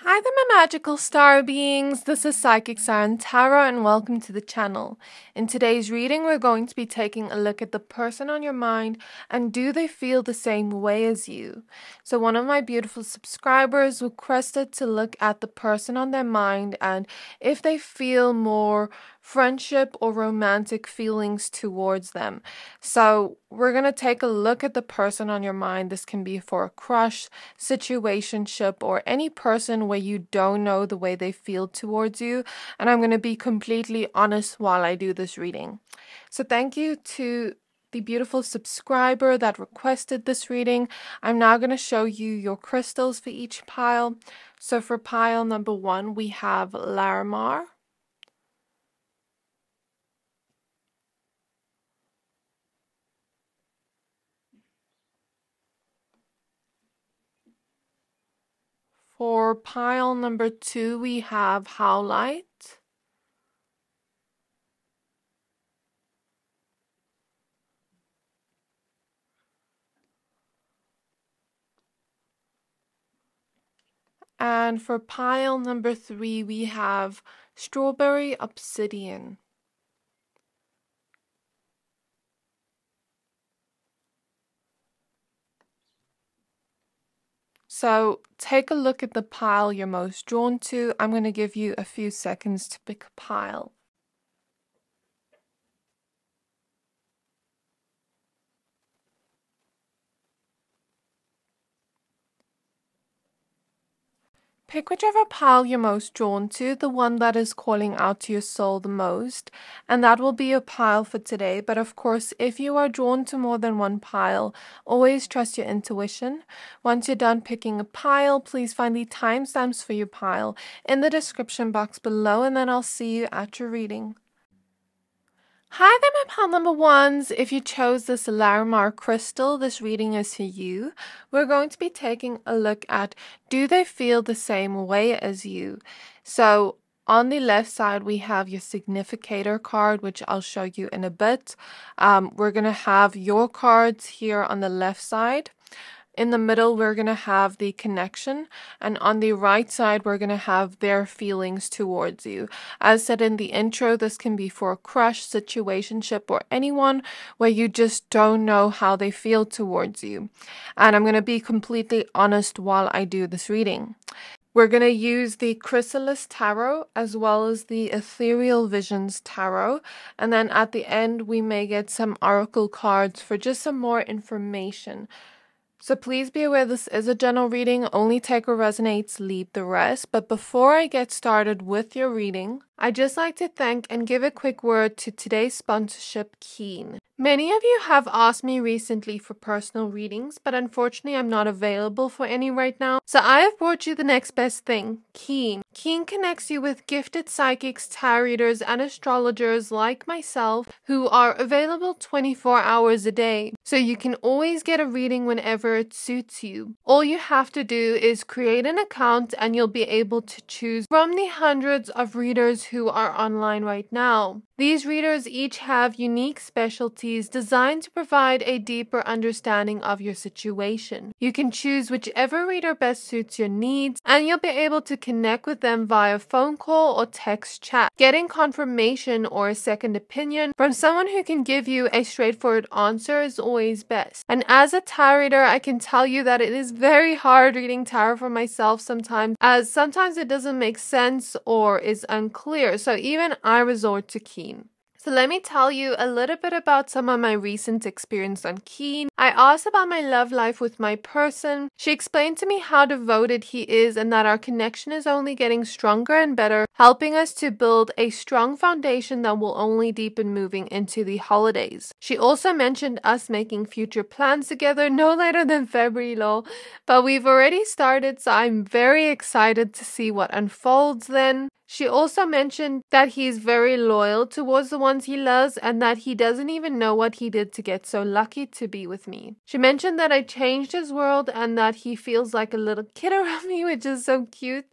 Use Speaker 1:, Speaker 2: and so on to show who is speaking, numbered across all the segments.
Speaker 1: Hi there, my magical star beings. This is Psychic Siren Tarot, and welcome to the channel. In today's reading, we're going to be taking a look at the person on your mind and do they feel the same way as you? So, one of my beautiful subscribers requested to look at the person on their mind and if they feel more friendship or romantic feelings towards them. So, we're going to take a look at the person on your mind. This can be for a crush, situationship, or any person where you don't know the way they feel towards you. And I'm going to be completely honest while I do this reading. So, thank you to the beautiful subscriber that requested this reading. I'm now going to show you your crystals for each pile. So, for pile number one, we have Larimar. For pile number two, we have Howlite. And for pile number three, we have Strawberry Obsidian. So take a look at the pile you're most drawn to. I'm going to give you a few seconds to pick a pile. Pick whichever pile you're most drawn to, the one that is calling out to your soul the most, and that will be your pile for today. But of course, if you are drawn to more than one pile, always trust your intuition. Once you're done picking a pile, please find the timestamps for your pile in the description box below, and then I'll see you at your reading. Hi there, my pal number ones. If you chose this Larimar crystal, this reading is for you. We're going to be taking a look at do they feel the same way as you? So, on the left side, we have your significator card, which I'll show you in a bit. Um, we're going to have your cards here on the left side. In the middle, we're going to have the connection, and on the right side, we're going to have their feelings towards you. As said in the intro, this can be for a crush, situationship, or anyone where you just don't know how they feel towards you. And I'm going to be completely honest while I do this reading. We're going to use the Chrysalis Tarot as well as the Ethereal Visions Tarot. And then at the end, we may get some Oracle cards for just some more information. So please be aware this is a general reading, only take what resonates, leave the rest. But before I get started with your reading, I'd just like to thank and give a quick word to today's sponsorship, Keen. Many of you have asked me recently for personal readings, but unfortunately I'm not available for any right now. So I have brought you the next best thing, Keen. Keen connects you with gifted psychics, tarot readers, and astrologers like myself who are available 24 hours a day. So you can always get a reading whenever it suits you. All you have to do is create an account and you'll be able to choose from the hundreds of readers who are online right now. These readers each have unique specialties designed to provide a deeper understanding of your situation. You can choose whichever reader best suits your needs, and you'll be able to connect with them via phone call or text chat. Getting confirmation or a second opinion from someone who can give you a straightforward answer is always best. And as a tarot reader, I can tell you that it is very hard reading tarot for myself sometimes, as sometimes it doesn't make sense or is unclear. So even I resort to Keen. So let me tell you a little bit about some of my recent experience on Keen. I asked about my love life with my person. She explained to me how devoted he is and that our connection is only getting stronger and better, helping us to build a strong foundation that will only deepen moving into the holidays. She also mentioned us making future plans together no later than February, lol. But we've already started, so I'm very excited to see what unfolds then. She also mentioned that he is very loyal towards the ones he loves and that he doesn't even know what he did to get so lucky to be with me. She mentioned that I changed his world and that he feels like a little kid around me, which is so cute.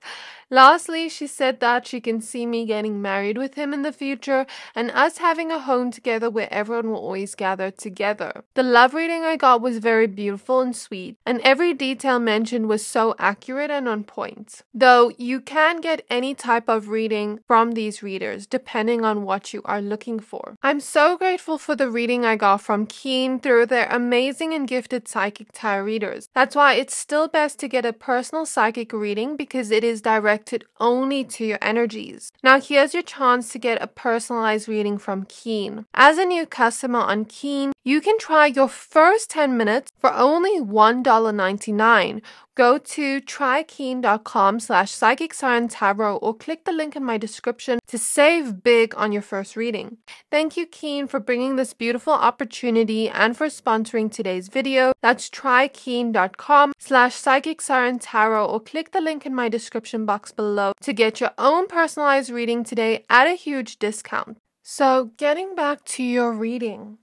Speaker 1: Lastly, she said that she can see me getting married with him in the future and us having a home together where everyone will always gather together. The love reading I got was very beautiful and sweet, and every detail mentioned was so accurate and on point. Though you can get any type of reading from these readers depending on what you are looking for. I'm so grateful for the reading I got from Keen through their amazing and gifted psychic tarot readers. That's why it's still best to get a personal psychic reading because it is direct connected only to your energies. Now, here's your chance to get a personalized reading from Keen. As a new customer on Keen, you can try your first 10 minutes for only $1.99. Go to trykeen.com slash psychic tarot or click the link in my description to save big on your first reading. Thank you, Keen, for bringing this beautiful opportunity and for sponsoring today's video. That's trykeen.com slash psychic tarot or click the link in my description box below to get your own personalized reading today at a huge discount. So, getting back to your reading.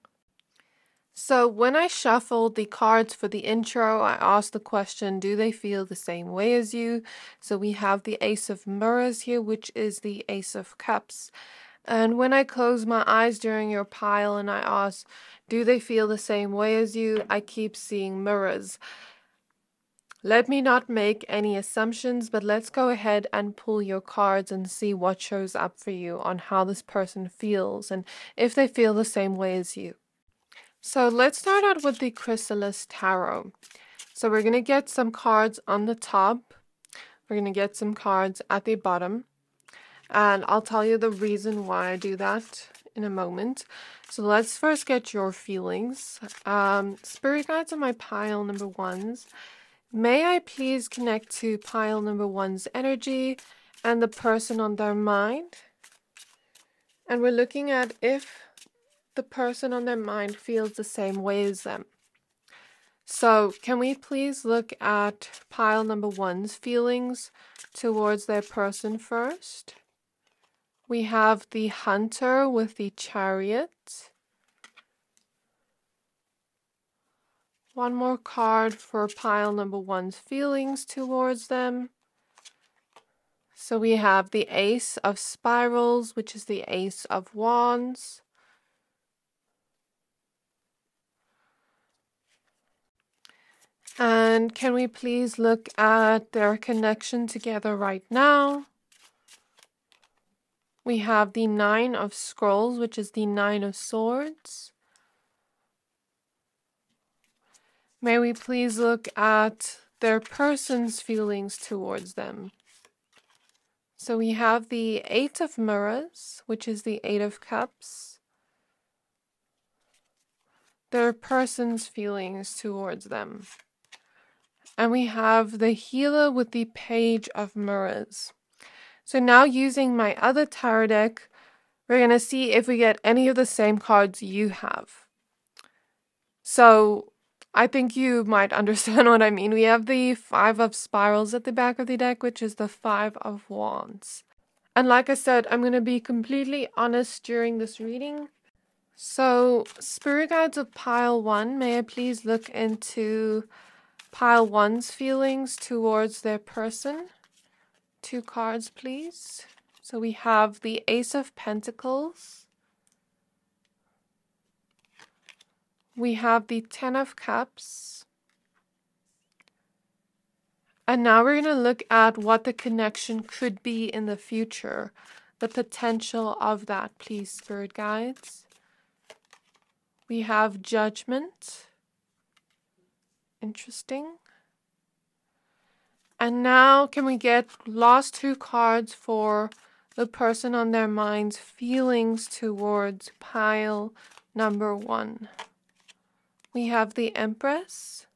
Speaker 1: So, when I shuffled the cards for the intro, I asked the question Do they feel the same way as you? So, we have the Ace of Mirrors here, which is the Ace of Cups. And when I close my eyes during your pile and I ask, Do they feel the same way as you? I keep seeing mirrors. Let me not make any assumptions, but let's go ahead and pull your cards and see what shows up for you on how this person feels and if they feel the same way as you. So let's start out with the Chrysalis Tarot. So we're going to get some cards on the top. We're going to get some cards at the bottom. And I'll tell you the reason why I do that in a moment. So let's first get your feelings. Um, spirit guides on my pile number ones. May I please connect to pile number one's energy and the person on their mind? And we're looking at if the person on their mind feels the same way as them. So, can we please look at pile number one's feelings towards their person first? We have the hunter with the chariot. One more card for pile number one's feelings towards them. So we have the Ace of Spirals, which is the Ace of Wands. And can we please look at their connection together right now? We have the Nine of Scrolls, which is the Nine of Swords. May we please look at their person's feelings towards them? So we have the Eight of Mirrors, which is the Eight of Cups. Their person's feelings towards them. And we have the healer with the page of mirrors. So now using my other tarot deck, we're going to see if we get any of the same cards you have. So I think you might understand what I mean. We have the Five of Spirals at the back of the deck, which is the Five of Wands. And like I said, I'm going to be completely honest during this reading. So, Spirit Guides of Pile 1, may I please look into Pile one's feelings towards their person. Two cards, please. So we have the Ace of Pentacles. We have the Ten of Cups. And now we're going to look at what the connection could be in the future. The potential of that, please, Spirit Guides. We have Judgment. Interesting. And now can we get last two cards for the person on their mind's feelings towards pile number one. We have the Empress.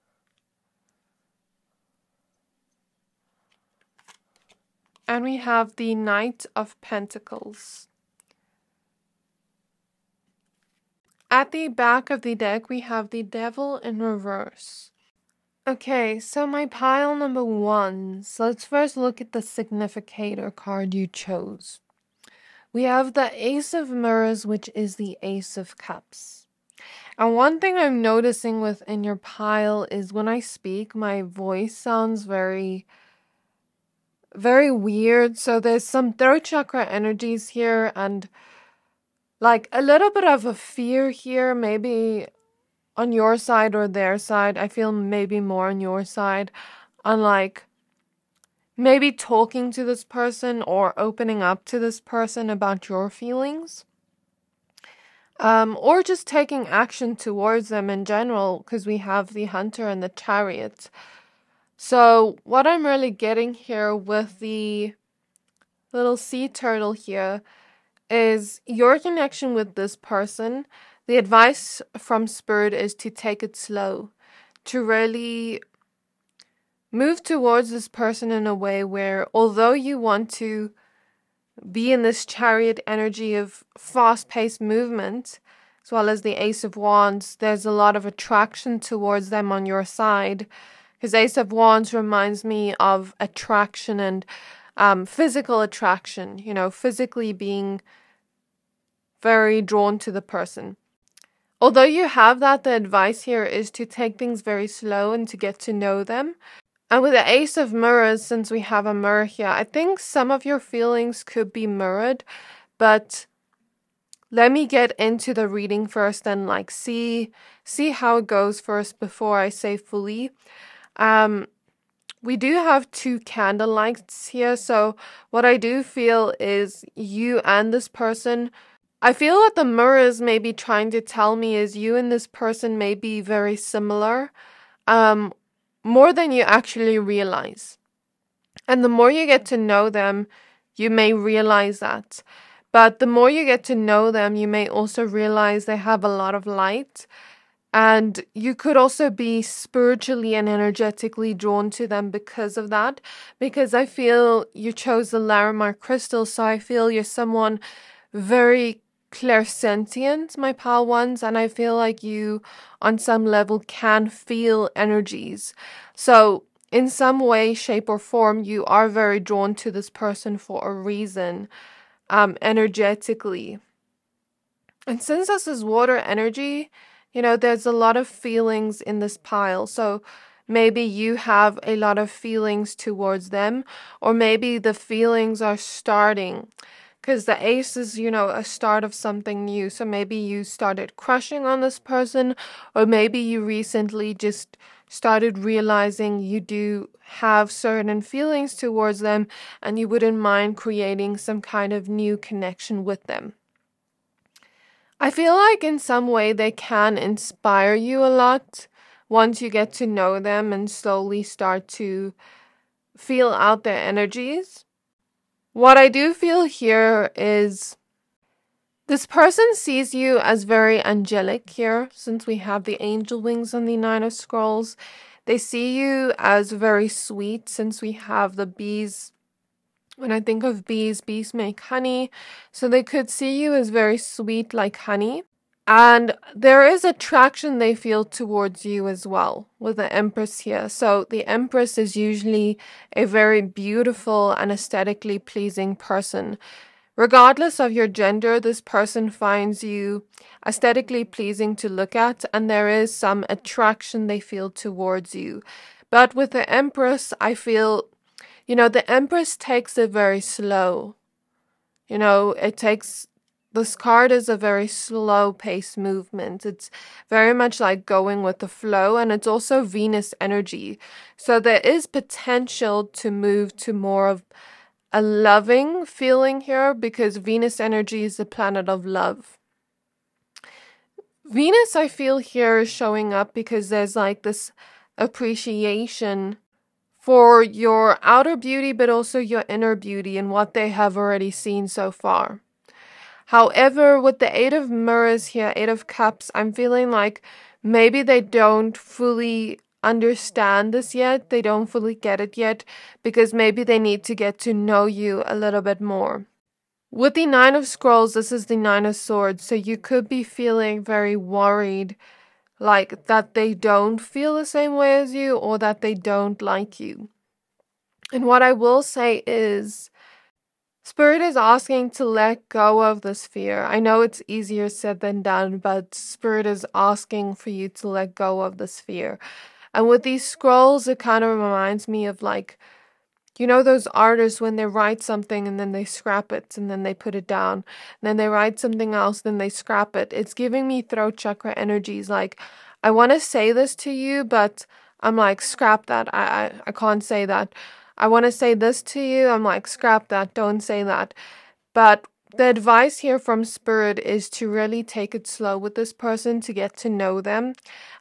Speaker 1: And we have the Knight of Pentacles. At the back of the deck, we have the Devil in reverse. Okay, so my pile number one. So let's first look at the significator card you chose. We have the Ace of Mirrors, which is the Ace of Cups. And one thing I'm noticing within your pile is when I speak, my voice sounds very, very weird. So there's some throat chakra energies here and like a little bit of a fear here, maybe on your side or their side. I feel maybe more on your side. Unlike maybe talking to this person or opening up to this person about your feelings. Um, or just taking action towards them in general, because we have the hunter and the chariot. So, what I'm really getting here with the little sea turtle here is your connection with this person. The advice from Spirit is to take it slow, to really move towards this person in a way where, although you want to be in this chariot energy of fast paced movement, as well as the Ace of Wands, there's a lot of attraction towards them on your side. Because Ace of Wands reminds me of attraction and um, physical attraction, you know, physically being very drawn to the person. Although you have that, the advice here is to take things very slow and to get to know them. And with the Ace of Mirrors, since we have a mirror here, I think some of your feelings could be mirrored, but let me get into the reading first and like see see how it goes first before I say fully. Um we do have two candle lights here, so what I do feel is you and this person I feel what the mirrors may be trying to tell me is you and this person may be very similar. Um more than you actually realize. And the more you get to know them, you may realize that. But the more you get to know them, you may also realize they have a lot of light. And you could also be spiritually and energetically drawn to them because of that. Because I feel you chose the Larimar crystal, so I feel you're someone very clairsentient, my pal ones, and I feel like you, on some level, can feel energies. So, in some way, shape, or form, you are very drawn to this person for a reason, um, energetically. And since this is water energy, you know, there's a lot of feelings in this pile. So, maybe you have a lot of feelings towards them, or maybe the feelings are starting because the ace is you know a start of something new. So maybe you started crushing on this person or maybe you recently just started realizing you do have certain feelings towards them and you wouldn't mind creating some kind of new connection with them. I feel like in some way they can inspire you a lot once you get to know them and slowly start to feel out their energies what I do feel here is this person sees you as very angelic here, since we have the angel wings on the Nine of Scrolls. They see you as very sweet, since we have the bees. When I think of bees, bees make honey. So they could see you as very sweet, like honey. And there is attraction they feel towards you as well with the Empress here. So the Empress is usually a very beautiful and aesthetically pleasing person. Regardless of your gender, this person finds you aesthetically pleasing to look at, and there is some attraction they feel towards you. But with the Empress, I feel, you know, the Empress takes it very slow. You know, it takes this card is a very slow paced movement. It's very much like going with the flow, and it's also Venus energy. So there is potential to move to more of a loving feeling here because Venus energy is the planet of love. Venus, I feel here is showing up because there's like this appreciation for your outer beauty, but also your inner beauty and what they have already seen so far. However, with the Eight of Mirrors here, Eight of Cups, I'm feeling like maybe they don't fully understand this yet. They don't fully get it yet because maybe they need to get to know you a little bit more. With the Nine of Scrolls, this is the Nine of Swords, so you could be feeling very worried, like that they don't feel the same way as you or that they don't like you. And what I will say is, Spirit is asking to let go of this fear. I know it's easier said than done, but Spirit is asking for you to let go of this fear. And with these scrolls, it kind of reminds me of like you know those artists when they write something and then they scrap it and then they put it down and then they write something else then they scrap it it's giving me throat chakra energies like i want to say this to you but i'm like scrap that i i, I can't say that i want to say this to you i'm like scrap that don't say that. But the advice here from spirit is to really take it slow with this person to get to know them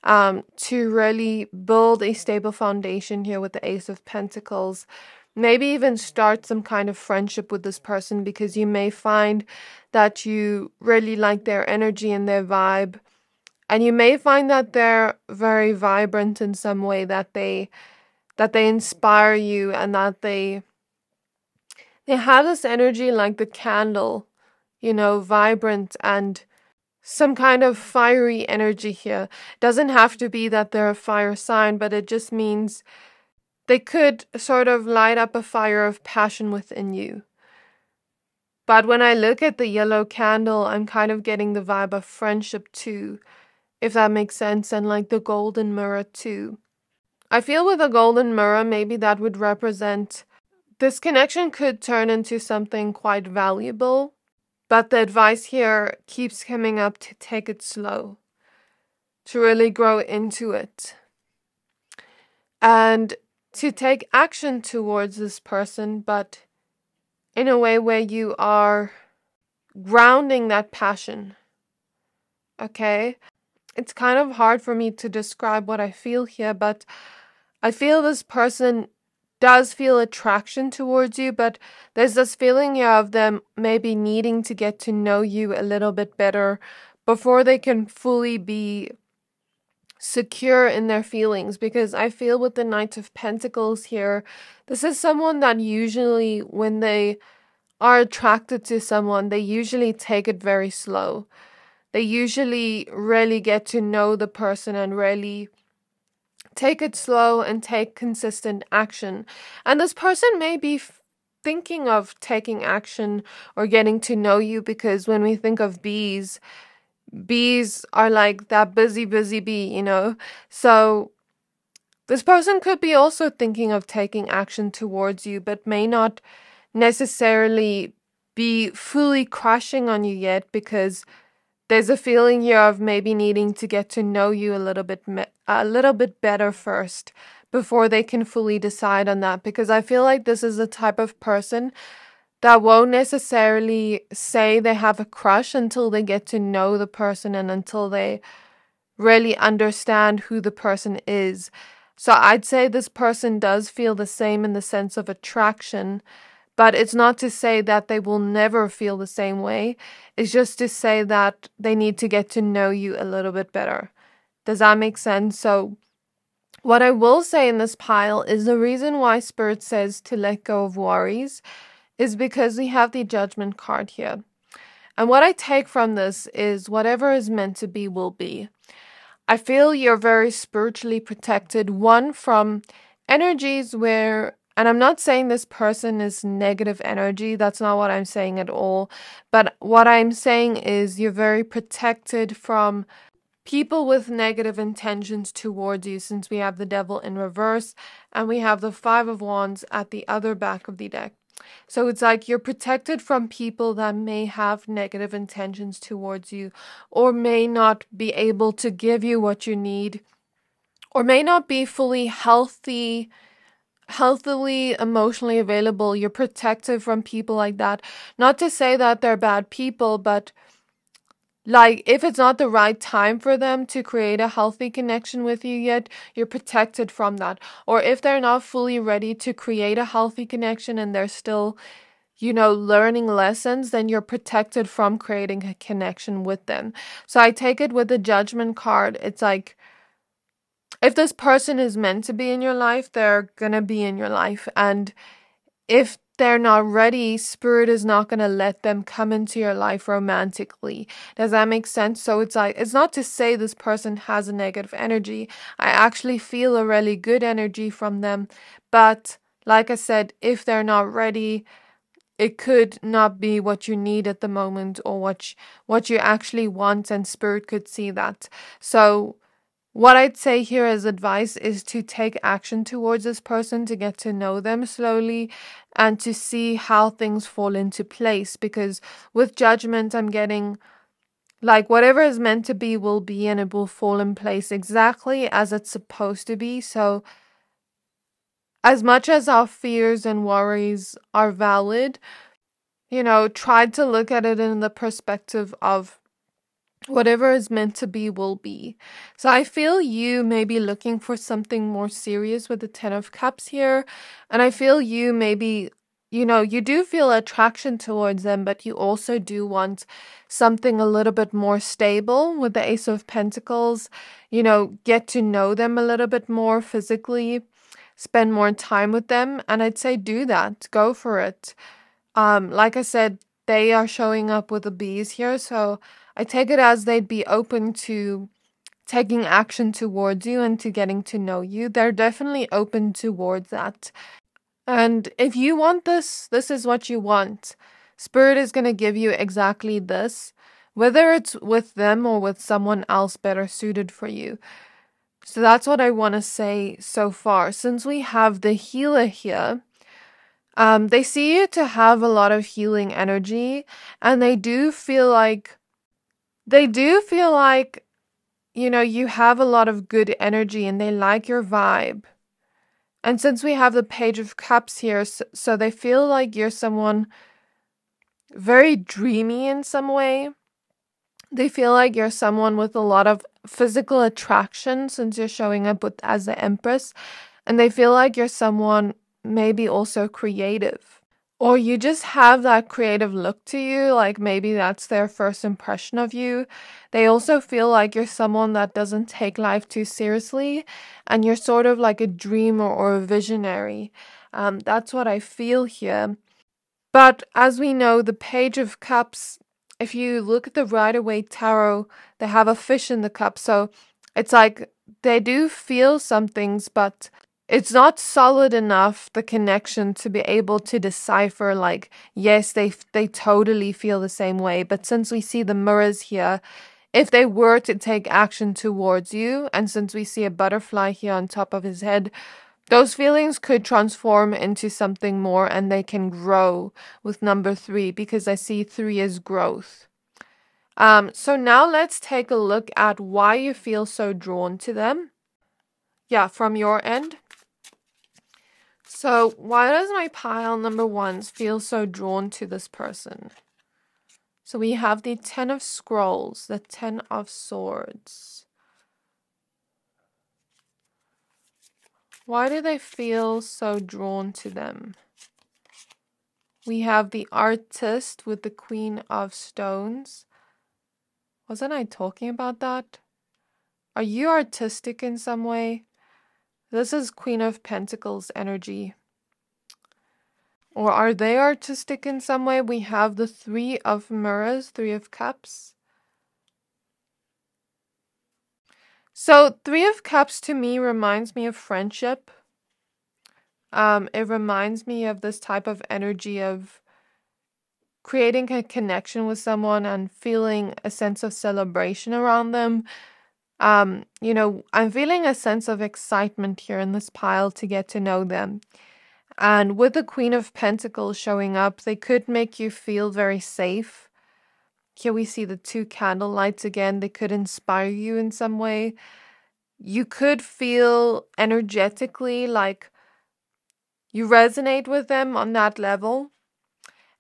Speaker 1: um, to really build a stable foundation here with the ace of pentacles. Maybe even start some kind of friendship with this person because you may find that you really like their energy and their vibe and you may find that they're very vibrant in some way that they that they inspire you and that they they have this energy like the candle you know vibrant and some kind of fiery energy here doesn't have to be that they're a fire sign but it just means they could sort of light up a fire of passion within you. But when I look at the yellow candle, I'm kind of getting the vibe of friendship too, if that makes sense, and like the golden mirror too. I feel with a golden mirror, maybe that would represent this connection could turn into something quite valuable, but the advice here keeps coming up to take it slow, to really grow into it. And to take action towards this person, but in a way where you are grounding that passion. Okay? It's kind of hard for me to describe what I feel here, but I feel this person does feel attraction towards you, but there's this feeling of them maybe needing to get to know you a little bit better before they can fully be secure in their feelings because I feel with the Knight of Pentacles here, this is someone that usually, when they are attracted to someone, they usually take it very slow. They usually really get to know the person and really take it slow and take consistent action. And this person may be thinking of taking action or getting to know you because when we think of bees, bees are like that busy, busy bee, you know? So this person could be also thinking of taking action towards you, but may not necessarily be fully crushing on you yet because there's a feeling here of maybe needing to get to know you a little bit a little bit better first before they can fully decide on that because I feel like this is a type of person that won't necessarily say they have a crush until they get to know the person and until they really understand who the person is. So I'd say this person does feel the same in the sense of attraction, but it's not to say that they will never feel the same way. It's just to say that they need to get to know you a little bit better. Does that make sense? So, what I will say in this pile is the reason why Spirit says to let go of worries is because we have the judgment card here. And what I take from this is whatever is meant to be will be. I feel you're very spiritually protected, one from energies where, and I'm not saying this person is negative energy, that's not what I'm saying at all. But what I'm saying is you're very protected from people with negative intentions towards you since we have the devil in reverse and we have the five of wands at the other back of the deck so it's like you're protected from people that may have negative intentions towards you or may not be able to give you what you need or may not be fully healthy healthily emotionally available you're protected from people like that. Not to say that they're bad people but like if it's not the right time for them to create a healthy connection with you yet you're protected from that. Or if they're not fully ready to create a healthy connection and they're still you know learning lessons then you're protected from creating a connection with them. So i take it with the judgment card. It's like if this person is meant to be in your life they're gonna be in your life and if they're not ready, spirit is not going to let them come into your life romantically. Does that make sense? So it's like, it's not to say this person has a negative energy. I actually feel a really good energy from them. But like I said, if they're not ready, it could not be what you need at the moment or what, what you actually want, and spirit could see that. So what I'd say here as advice is to take action towards this person to get to know them slowly and to see how things fall into place. Because with judgment, I'm getting like whatever is meant to be will be and it will fall in place exactly as it's supposed to be. So, as much as our fears and worries are valid, you know, try to look at it in the perspective of whatever is meant to be will be. So I feel you may be looking for something more serious with the 10 of cups here. And I feel you maybe, you know, you do feel attraction towards them, but you also do want something a little bit more stable with the ace of pentacles, you know, get to know them a little bit more physically, spend more time with them. And I'd say do that, go for it. Um, like I said, they are showing up with the bees here, so I take it as they'd be open to taking action towards you and to getting to know you. They're definitely open towards that. And if you want this, this is what you want. Spirit is going to give you exactly this, whether it's with them or with someone else better suited for you. So that's what I want to say so far. Since we have the healer here, um, they see you to have a lot of healing energy, and they do feel like they do feel like, you know, you have a lot of good energy and they like your vibe. And since we have the Page of Cups here, so, so they feel like you're someone very dreamy in some way. They feel like you're someone with a lot of physical attraction since you're showing up with as the Empress. And they feel like you're someone maybe also creative or you just have that creative look to you, like maybe that's their first impression of you. They also feel like you're someone that doesn't take life too seriously and you're sort of like a dreamer or a visionary. Um, that's what I feel here. But as we know, the Page of Cups, if you look at the Rider Waite Tarot, they have a fish in the cup. So it's like they do feel some things, but it's not solid enough the connection to be able to decipher like yes they they totally feel the same way but since we see the mirrors here if they were to take action towards you and since we see a butterfly here on top of his head those feelings could transform into something more and they can grow with number 3 because I see 3 as growth. Um so now let's take a look at why you feel so drawn to them. Yeah from your end so, why does my pile number ones feel so drawn to this person? So, we have the Ten of Scrolls, the Ten of Swords. Why do they feel so drawn to them? We have the artist with the Queen of Stones. Wasn't I talking about that? Are you artistic in some way? This is Queen of Pentacles energy. Or are they artistic in some way? We have the Three of Mirrors, Three of Cups. So, Three of Cups to me reminds me of friendship. Um, it reminds me of this type of energy of creating a connection with someone and feeling a sense of celebration around them um, you know, I'm feeling a sense of excitement here in this pile to get to know them. And with the Queen of Pentacles showing up, they could make you feel very safe. Here we see the two candle lights again. They could inspire you in some way. You could feel energetically like you resonate with them on that level.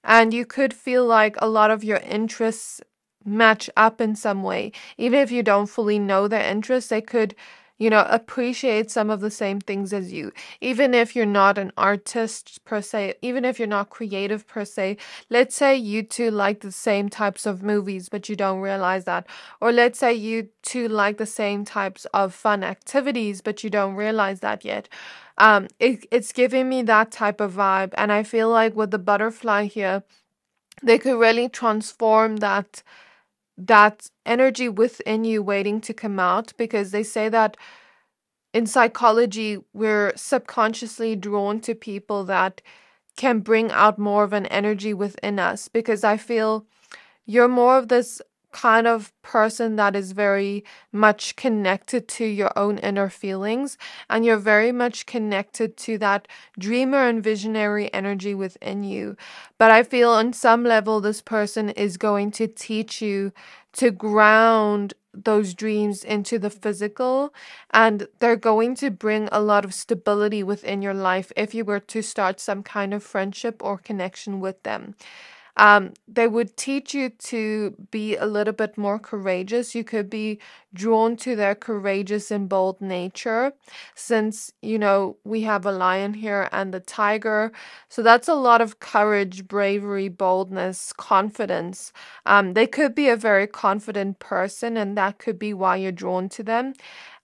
Speaker 1: And you could feel like a lot of your interests match up in some way. Even if you don't fully know their interests, they could, you know, appreciate some of the same things as you. Even if you're not an artist per se, even if you're not creative per se, let's say you two like the same types of movies, but you don't realize that. Or let's say you two like the same types of fun activities, but you don't realize that yet. Um, it, it's giving me that type of vibe. And I feel like with the butterfly here, they could really transform that that energy within you waiting to come out because they say that in psychology we're subconsciously drawn to people that can bring out more of an energy within us because I feel you're more of this kind of person that is very much connected to your own inner feelings and you're very much connected to that dreamer and visionary energy within you. But I feel on some level, this person is going to teach you to ground those dreams into the physical and they're going to bring a lot of stability within your life if you were to start some kind of friendship or connection with them. Um, they would teach you to be a little bit more courageous. You could be drawn to their courageous and bold nature, since, you know, we have a lion here and the tiger. So that's a lot of courage, bravery, boldness, confidence. Um, they could be a very confident person, and that could be why you're drawn to them.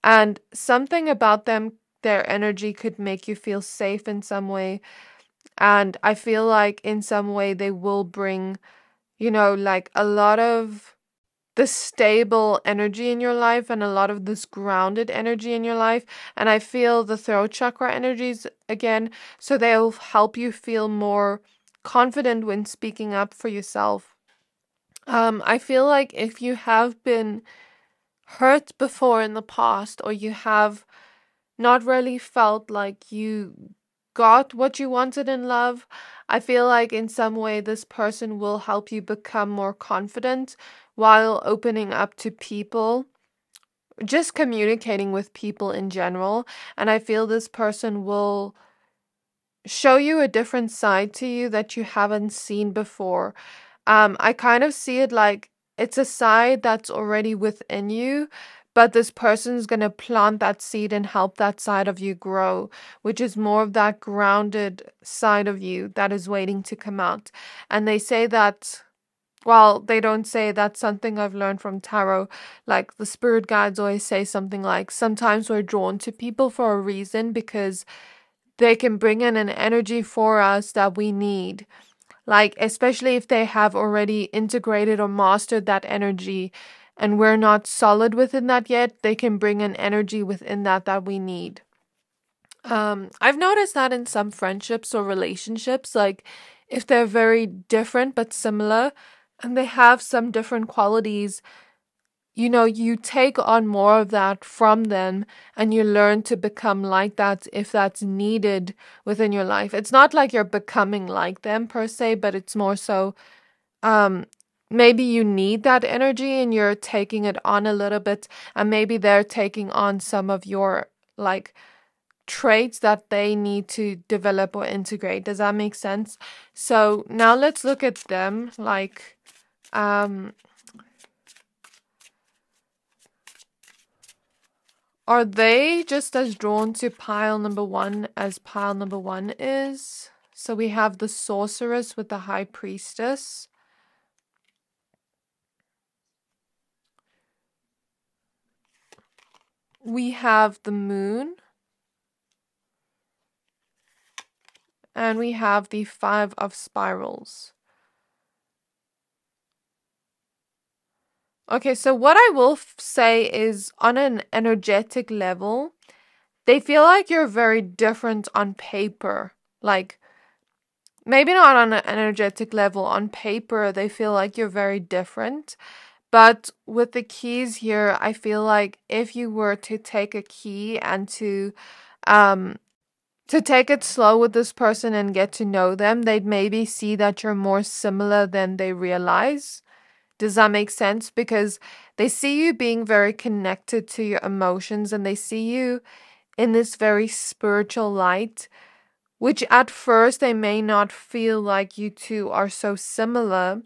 Speaker 1: And something about them, their energy could make you feel safe in some way and I feel like in some way they will bring, you know, like a lot of the stable energy in your life and a lot of this grounded energy in your life. And I feel the throat chakra energies again. So they'll help you feel more confident when speaking up for yourself. Um, I feel like if you have been hurt before in the past or you have not really felt like you got what you wanted in love, I feel like in some way this person will help you become more confident while opening up to people, just communicating with people in general. And I feel this person will show you a different side to you that you haven't seen before. Um, I kind of see it like it's a side that's already within you, but this person's going to plant that seed and help that side of you grow, which is more of that grounded side of you that is waiting to come out. And they say that well, they don't say that's something I've learned from tarot. Like the spirit guides always say something like sometimes we're drawn to people for a reason because they can bring in an energy for us that we need. Like, especially if they have already integrated or mastered that energy and we're not solid within that yet, they can bring an energy within that that we need. Um, I've noticed that in some friendships or relationships, like if they're very different but similar and they have some different qualities, you know, you take on more of that from them and you learn to become like that if that's needed within your life. It's not like you're becoming like them per se, but it's more so um maybe you need that energy and you're taking it on a little bit and maybe they're taking on some of your like traits that they need to develop or integrate. Does that make sense? So now let's look at them like um are they just as drawn to pile number one as pile number one is? So we have the sorceress with the high priestess we have the moon. And we have the five of spirals. Okay, so what I will say is on an energetic level, they feel like you're very different on paper. Like, maybe not on an energetic level, on paper, they feel like you're very different. But with the keys here, I feel like if you were to take a key and to um to take it slow with this person and get to know them, they'd maybe see that you're more similar than they realize. Does that make sense? Because they see you being very connected to your emotions and they see you in this very spiritual light, which at first they may not feel like you two are so similar.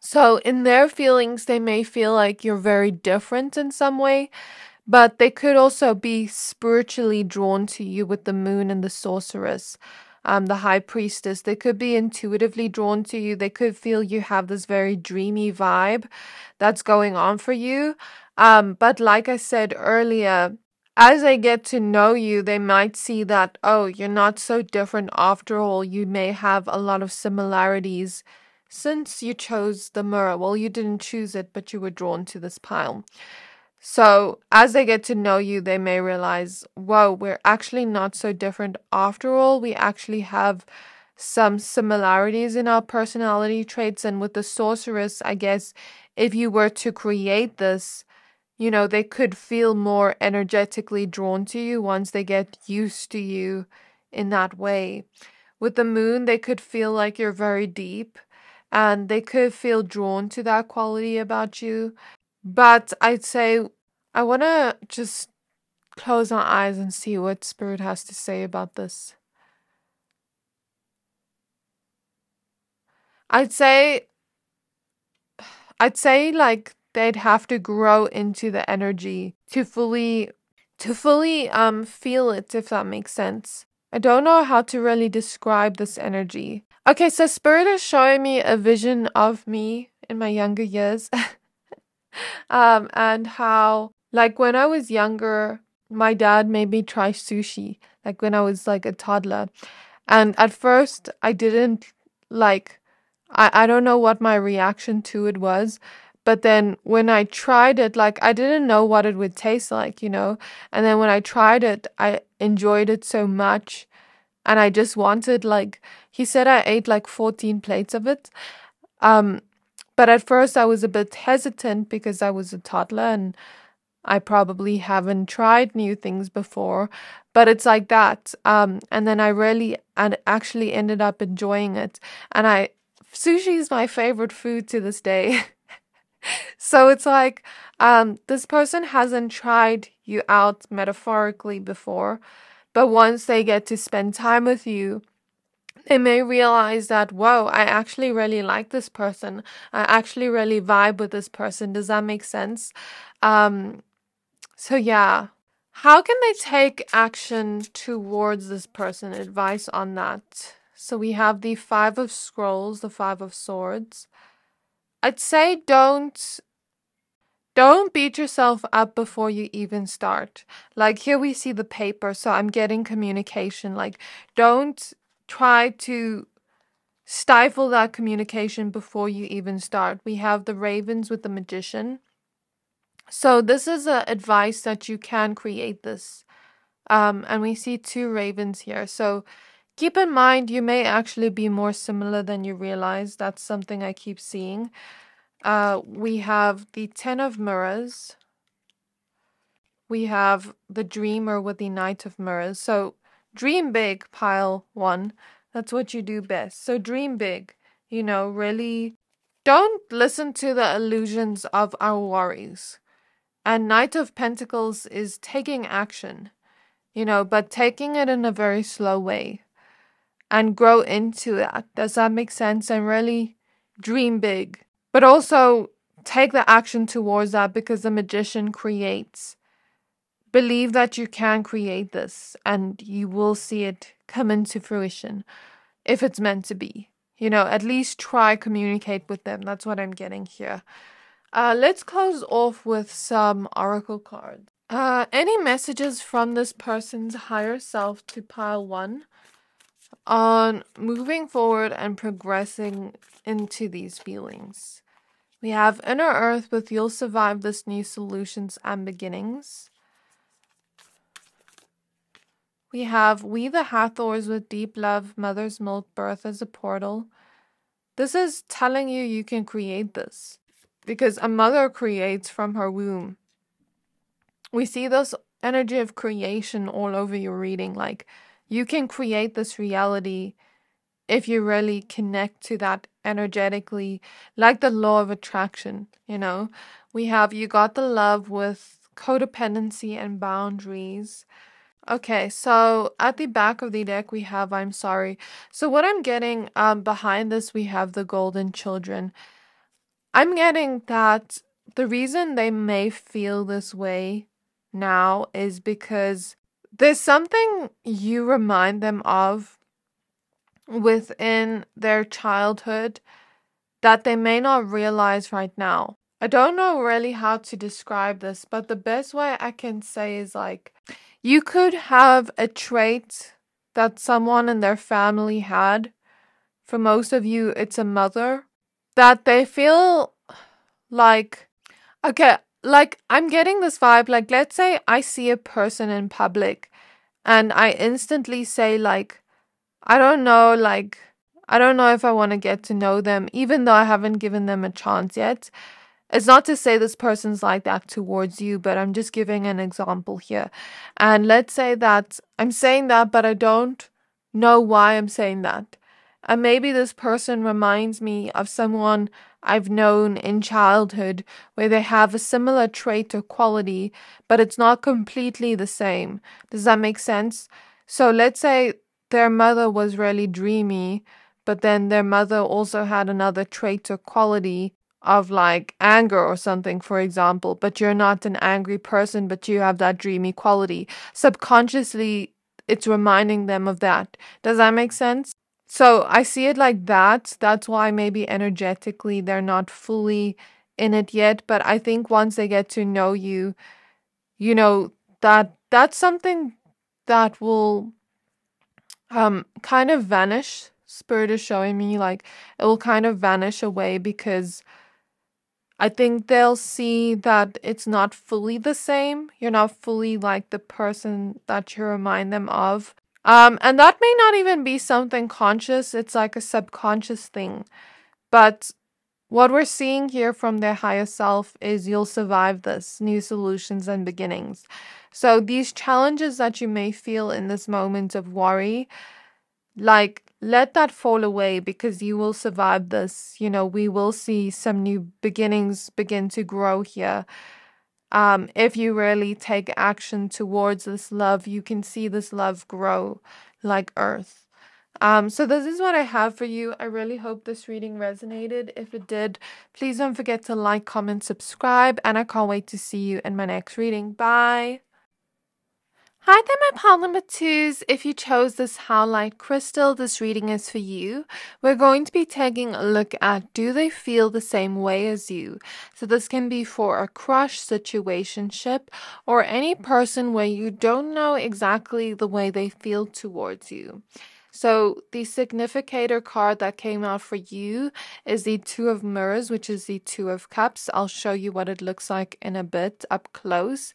Speaker 1: So, in their feelings, they may feel like you're very different in some way, but they could also be spiritually drawn to you with the moon and the sorceress, um, the high priestess. They could be intuitively drawn to you. They could feel you have this very dreamy vibe that's going on for you. Um, but, like I said earlier, as they get to know you, they might see that, oh, you're not so different after all. You may have a lot of similarities since you chose the mirror, well, you didn't choose it, but you were drawn to this pile. So, as they get to know you, they may realize, whoa, we're actually not so different after all. We actually have some similarities in our personality traits. And with the sorceress, I guess if you were to create this, you know, they could feel more energetically drawn to you once they get used to you in that way. With the moon, they could feel like you're very deep and they could feel drawn to that quality about you. But I'd say I want to just close my eyes and see what Spirit has to say about this. I'd say I'd say like they'd have to grow into the energy to fully to fully um feel it if that makes sense. I don't know how to really describe this energy. Okay, so spirit is showing me a vision of me in my younger years. um and how like when I was younger, my dad made me try sushi like when I was like a toddler. And at first I didn't like I, I don't know what my reaction to it was. But then when I tried it, like I didn't know what it would taste like, you know? And then when I tried it, I enjoyed it so much. And I just wanted, like, he said I ate like 14 plates of it. Um, but at first I was a bit hesitant because I was a toddler and I probably haven't tried new things before, but it's like that. Um, and then I really and actually ended up enjoying it. And I sushi is my favorite food to this day. so it's like um, this person hasn't tried you out metaphorically before, but once they get to spend time with you, they may realize that, whoa, I actually really like this person. I actually really vibe with this person. Does that make sense? Um, so, yeah. How can they take action towards this person? Advice on that. So we have the Five of Scrolls, the Five of Swords. I'd say don't don't beat yourself up before you even start. Like here we see the paper, so I'm getting communication. Like don't try to stifle that communication before you even start. We have the ravens with the magician. So this is a advice that you can create this. Um, and we see two ravens here. So Keep in mind, you may actually be more similar than you realize. That's something I keep seeing. Uh, we have the Ten of Mirrors. We have the Dreamer with the Knight of Mirrors. So, dream big, pile one. That's what you do best. So, dream big. You know, really don't listen to the illusions of our worries. And Knight of Pentacles is taking action, you know, but taking it in a very slow way and grow into that. Does that make sense? And really dream big, but also take the action towards that because the magician creates. Believe that you can create this and you will see it come into fruition if it's meant to be. You know, at least try communicate with them. That's what I'm getting here. Uh, let's close off with some oracle cards. Uh, any messages from this person's higher self to pile one? On moving forward and progressing into these feelings. We have Inner Earth with You'll Survive This New Solutions and Beginnings. We have We the Hathors with Deep Love, Mother's Milk, Birth as a Portal. This is telling you you can create this because a mother creates from her womb. We see this energy of creation all over your reading, like you can create this reality if you really connect to that energetically, like the law of attraction, you know. We have you got the love with codependency and boundaries. Okay, so at the back of the deck we have I'm sorry. So what I'm getting um behind this we have the golden children. I'm getting that the reason they may feel this way now is because there's something you remind them of within their childhood that they may not realize right now. I don't know really how to describe this, but the best way I can say is like you could have a trait that someone in their family had. For most of you, it's a mother that they feel like, okay, like I'm getting this vibe. Like, let's say I see a person in public and I instantly say, like, I don't know, like, I don't know if I want to get to know them, even though I haven't given them a chance yet. It's not to say this person's like that towards you, but I'm just giving an example here. And let's say that I'm saying that, but I don't know why I'm saying that. And maybe this person reminds me of someone I've known in childhood where they have a similar trait or quality, but it's not completely the same. Does that make sense? So let's say their mother was really dreamy, but then their mother also had another trait or quality of like anger or something, for example, but you're not an angry person, but you have that dreamy quality. Subconsciously, it's reminding them of that. Does that make sense? So I see it like that. That's why maybe energetically they're not fully in it yet. But I think once they get to know you, you know, that that's something that will um kind of vanish. Spirit is showing me like it will kind of vanish away because I think they'll see that it's not fully the same. You're not fully like the person that you remind them of. Um, and that may not even be something conscious, it's like a subconscious thing. But what we're seeing here from their higher self is you'll survive this, new solutions and beginnings. So, these challenges that you may feel in this moment of worry, like let that fall away because you will survive this. You know, we will see some new beginnings begin to grow here um, if you really take action towards this love, you can see this love grow like earth. Um, so this is what I have for you. I really hope this reading resonated. If it did, please don't forget to like, comment, subscribe, and I can't wait to see you in my next reading. Bye. Hi there, my pile number twos. If you chose this Howlite crystal, this reading is for you. We're going to be taking a look at do they feel the same way as you? So this can be for a crush situationship or any person where you don't know exactly the way they feel towards you. So the significator card that came out for you is the Two of Mirrors, which is the Two of Cups. I'll show you what it looks like in a bit up close.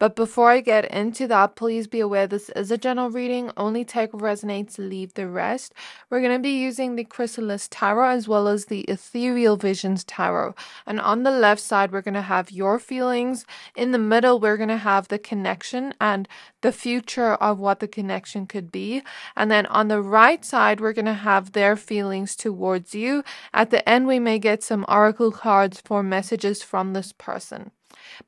Speaker 1: But before I get into that, please be aware this is a general reading. Only take what resonates, leave the rest. We're going to be using the Chrysalis Tarot as well as the Ethereal Visions Tarot. And on the left side, we're going to have your feelings. In the middle, we're going to have the connection and the future of what the connection could be. And then on the right side, we're going to have their feelings towards you. At the end, we may get some oracle cards for messages from this person.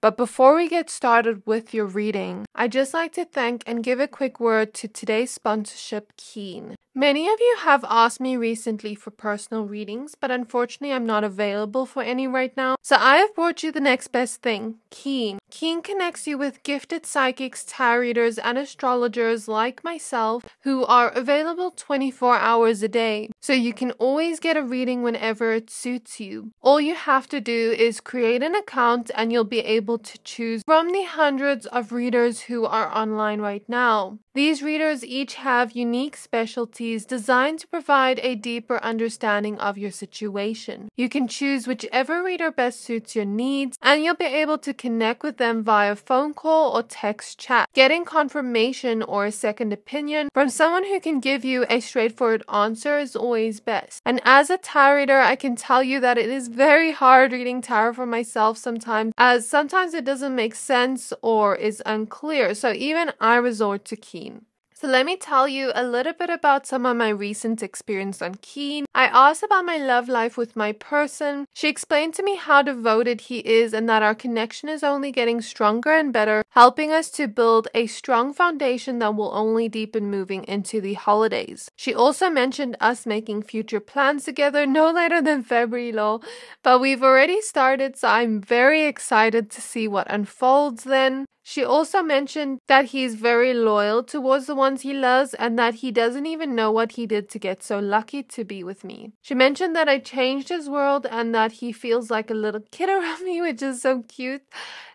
Speaker 1: But before we get started with your reading, I'd just like to thank and give a quick word to today's sponsorship, Keen. Many of you have asked me recently for personal readings, but unfortunately I'm not available for any right now. So I have brought you the next best thing, Keen. Keen connects you with gifted psychics, tarot readers, and astrologers like myself who are available 24 hours a day. So you can always get a reading whenever it suits you. All you have to do is create an account and you'll be able to choose from the hundreds of readers who are online right now. These readers each have unique specialties designed to provide a deeper understanding of your situation. You can choose whichever reader best suits your needs, and you'll be able to connect with them via phone call or text chat. Getting confirmation or a second opinion from someone who can give you a straightforward answer is always best. And as a tarot reader, I can tell you that it is very hard reading tarot for myself sometimes, as sometimes it doesn't make sense or is unclear. So even I resort to Keen. So let me tell you a little bit about some of my recent experience on Keen. I asked about my love life with my person. She explained to me how devoted he is and that our connection is only getting stronger and better, helping us to build a strong foundation that will only deepen moving into the holidays. She also mentioned us making future plans together no later than February, lol. But we've already started, so I'm very excited to see what unfolds then. She also mentioned that he's very loyal towards the ones he loves and that he doesn't even know what he did to get so lucky to be with me. She mentioned that I changed his world and that he feels like a little kid around me, which is so cute.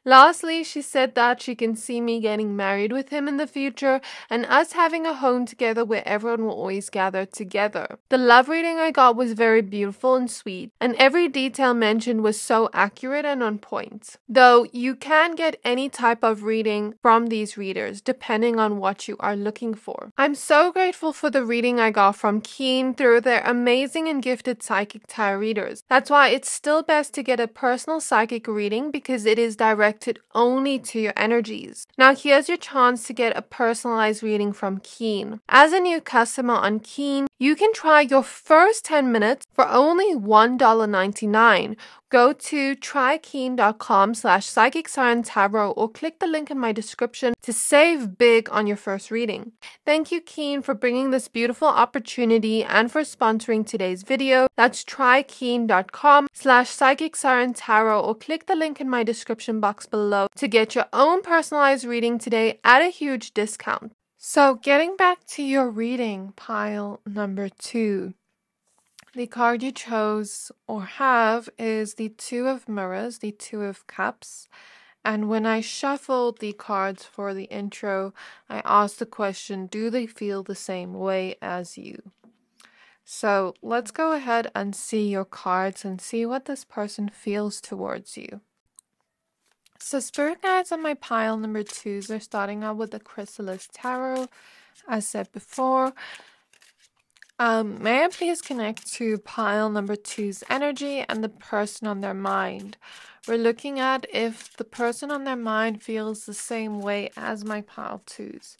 Speaker 1: Lastly, she said that she can see me getting married with him in the future and us having a home together where everyone will always gather together. The love reading I got was very beautiful and sweet, and every detail mentioned was so accurate and on point. Though you can get any type of reading from these readers, depending on what you are looking for. I'm so grateful for the reading I got from Keen through their amazing and gifted psychic tarot readers. That's why it's still best to get a personal psychic reading because it is directed only to your energies. Now, here's your chance to get a personalized reading from Keen. As a new customer on Keen, you can try your first 10 minutes for only $1.99. Go to trykeen.com slash psychic tarot or click the link in my description to save big on your first reading. Thank you, Keen, for bringing this beautiful opportunity and for sponsoring today's video. That's trykeen.com slash psychic tarot or click the link in my description box below to get your own personalized reading today at a huge discount. So, getting back to your reading pile number two, the card you chose or have is the Two of Mirrors, the Two of Cups. And when I shuffled the cards for the intro, I asked the question Do they feel the same way as you? So let's go ahead and see your cards and see what this person feels towards you. So spirit guides on my pile number twos are starting out with the Chrysalis Tarot, as said before. Um, may I please connect to pile number two's energy and the person on their mind? We're looking at if the person on their mind feels the same way as my pile twos.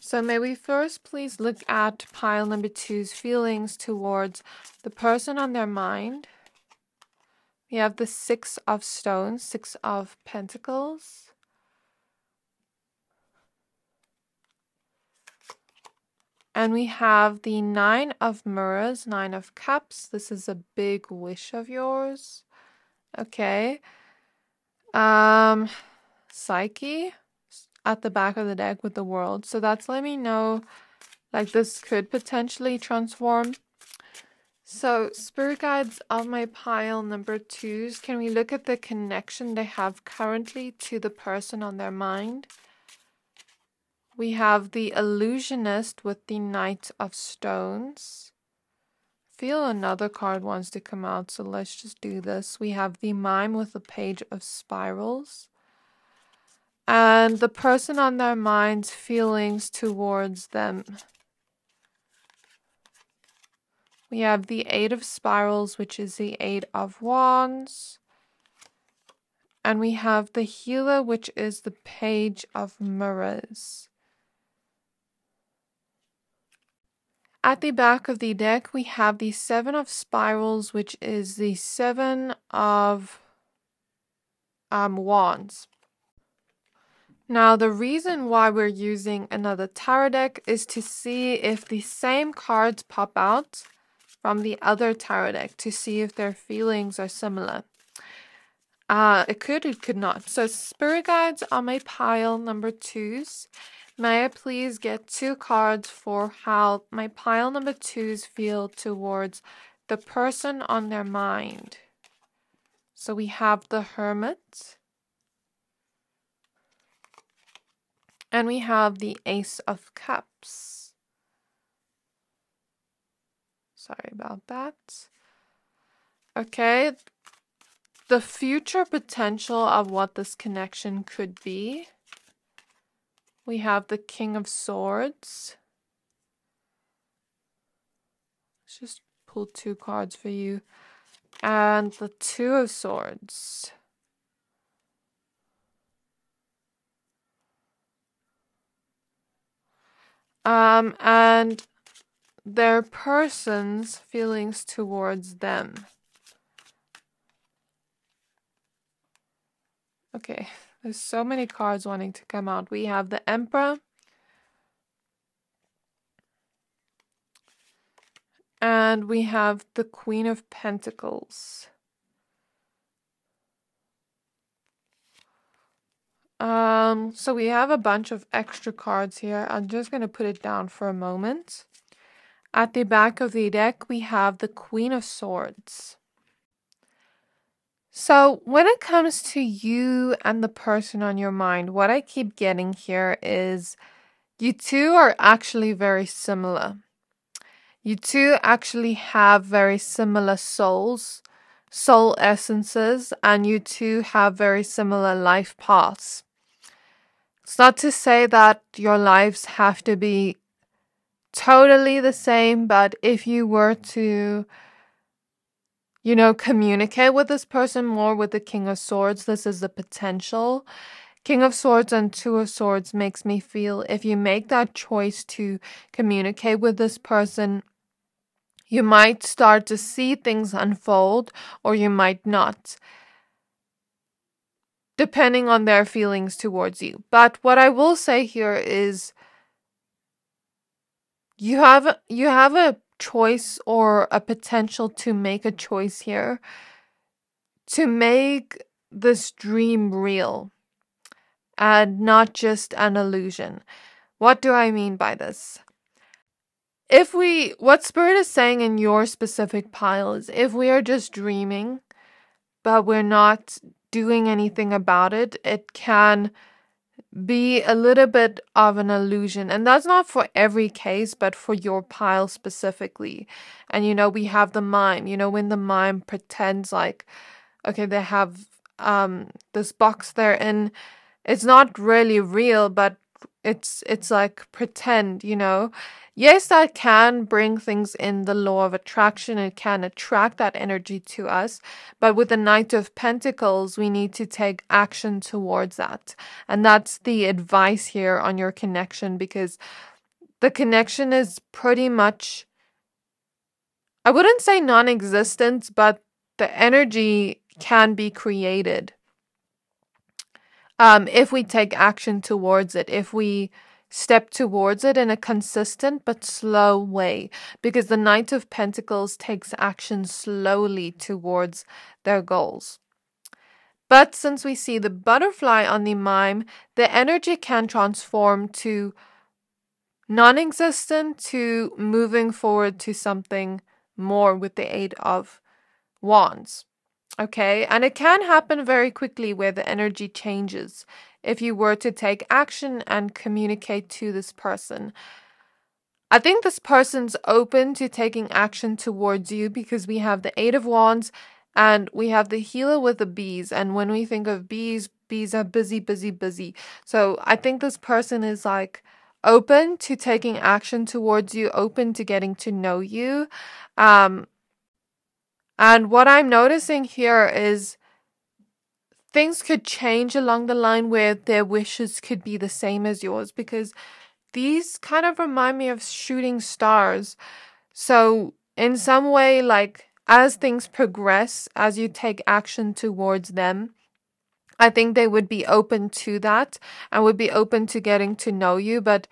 Speaker 1: So may we first please look at pile number two's feelings towards the person on their mind. We have the Six of Stones, Six of Pentacles. And we have the Nine of Mirrors, Nine of Cups. This is a big wish of yours. Okay. Um, Psyche at the back of the deck with the world. So that's letting me know like this could potentially transform so, spirit guides of my pile number twos, can we look at the connection they have currently to the person on their mind? We have the illusionist with the Knight of Stones. feel another card wants to come out, so let's just do this. We have the mime with the page of spirals. And the person on their mind's feelings towards them. We have the Eight of Spirals, which is the Eight of Wands. And we have the Healer, which is the Page of Mirrors. At the back of the deck, we have the Seven of Spirals, which is the Seven of um, Wands. Now, the reason why we're using another tarot deck is to see if the same cards pop out from the other tarot deck to see if their feelings are similar. Uh, it could, it could not. So, spirit guides on my pile number twos. May I please get two cards for how my pile number twos feel towards the person on their mind? So we have the Hermit. And we have the Ace of Cups. Sorry about that. Okay. The future potential of what this connection could be. We have the King of Swords. Let's just pull two cards for you. And the Two of Swords. Um, and their person's feelings towards them. Okay, there's so many cards wanting to come out. We have the Emperor. And we have the Queen of Pentacles. Um, so we have a bunch of extra cards here. I'm just going to put it down for a moment. At the back of the deck, we have the Queen of Swords. So, when it comes to you and the person on your mind, what I keep getting here is you two are actually very similar. You two actually have very similar souls, soul essences, and you two have very similar life paths. It's not to say that your lives have to be totally the same, but if you were to, you know, communicate with this person more with the King of Swords, this is the potential. King of Swords and Two of Swords makes me feel if you make that choice to communicate with this person, you might start to see things unfold or you might not, depending on their feelings towards you. But what I will say here is you have you have a choice or a potential to make a choice here to make this dream real and not just an illusion. What do I mean by this? If we, what Spirit is saying in your specific pile is if we are just dreaming, but we're not doing anything about it, it can be a little bit of an illusion. And that's not for every case, but for your pile specifically. And you know, we have the mime, you know, when the mime pretends like, okay, they have um this box they're in it's not really real, but it's it's like pretend, you know. Yes, that can bring things in the law of attraction. It can attract that energy to us. But with the Knight of Pentacles, we need to take action towards that. And that's the advice here on your connection because the connection is pretty much, I wouldn't say non existent, but the energy can be created um, if we take action towards it, if we step towards it in a consistent but slow way, because the Knight of Pentacles takes action slowly towards their goals. But since we see the butterfly on the mime, the energy can transform to non existent to moving forward to something more with the Eight of Wands. Okay, and it can happen very quickly where the energy changes if you were to take action and communicate to this person. I think this person's open to taking action towards you because we have the Eight of Wands and we have the healer with the bees. And when we think of bees, bees are busy, busy, busy. So I think this person is like open to taking action towards you, open to getting to know you. Um, and what I'm noticing here is things could change along the line where their wishes could be the same as yours because these kind of remind me of shooting stars. So, in some way, like as things progress, as you take action towards them, I think they would be open to that and would be open to getting to know you. But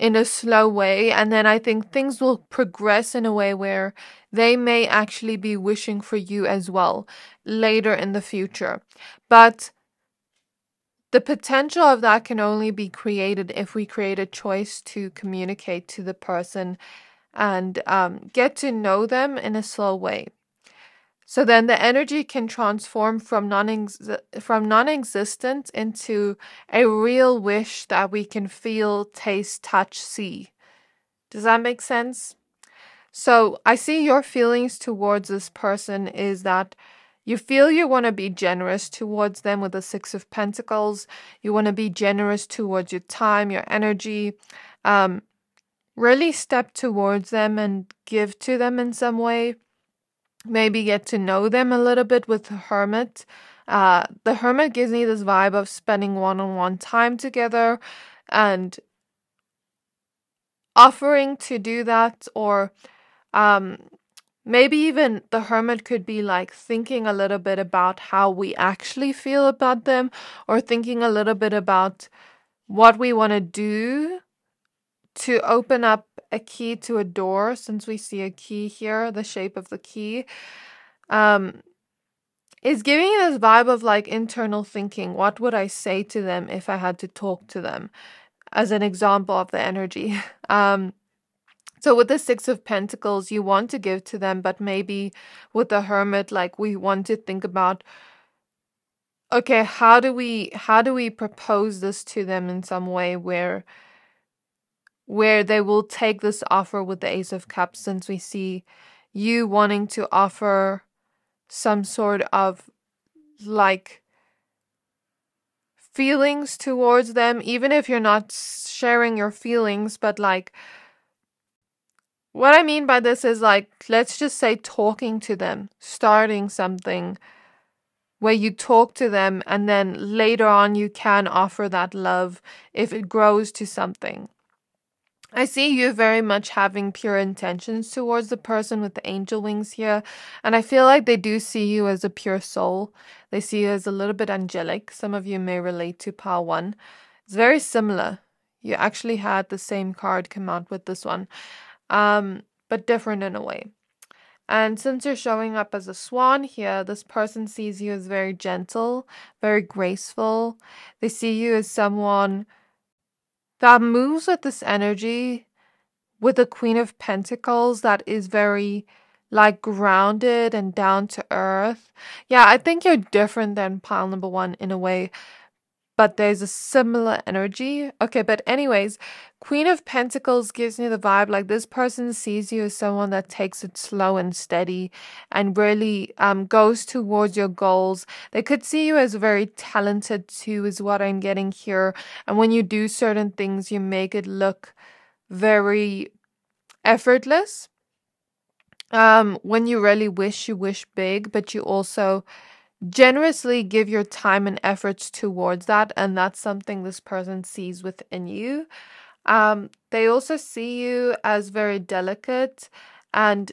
Speaker 1: in a slow way. And then I think things will progress in a way where they may actually be wishing for you as well later in the future. But the potential of that can only be created if we create a choice to communicate to the person and um, get to know them in a slow way. So then the energy can transform from non from non-existent into a real wish that we can feel, taste, touch, see. Does that make sense? So I see your feelings towards this person is that you feel you want to be generous towards them with the Six of Pentacles. You want to be generous towards your time, your energy. Um, really step towards them and give to them in some way maybe get to know them a little bit with the hermit. Uh, the hermit gives me this vibe of spending one on one time together and offering to do that, or um, maybe even the hermit could be like thinking a little bit about how we actually feel about them, or thinking a little bit about what we want to do to open up a key to a door, since we see a key here, the shape of the key, um, is giving this vibe of like internal thinking. What would I say to them if I had to talk to them? As an example of the energy. Um, so with the Six of Pentacles, you want to give to them, but maybe with the Hermit, like we want to think about okay, how do we how do we propose this to them in some way where where they will take this offer with the Ace of Cups since we see you wanting to offer some sort of like feelings towards them, even if you're not sharing your feelings, but like, what I mean by this is like, let's just say talking to them, starting something where you talk to them, and then later on you can offer that love if it grows to something. I see you very much having pure intentions towards the person with the angel wings here, and I feel like they do see you as a pure soul. They see you as a little bit angelic. Some of you may relate to Pile 1. It's very similar. You actually had the same card come out with this one, um, but different in a way. And since you're showing up as a swan here, this person sees you as very gentle, very graceful. They see you as someone that moves with this energy with the Queen of Pentacles that is very like grounded and down to earth. Yeah, I think you're different than pile number one in a way but there's a similar energy. Okay, but anyways, Queen of Pentacles gives me the vibe like this person sees you as someone that takes it slow and steady and really um, goes towards your goals. They could see you as very talented too, is what I'm getting here. And when you do certain things, you make it look very effortless. Um, when you really wish, you wish big, but you also generously give your time and efforts towards that and that's something this person sees within you. Um they also see you as very delicate and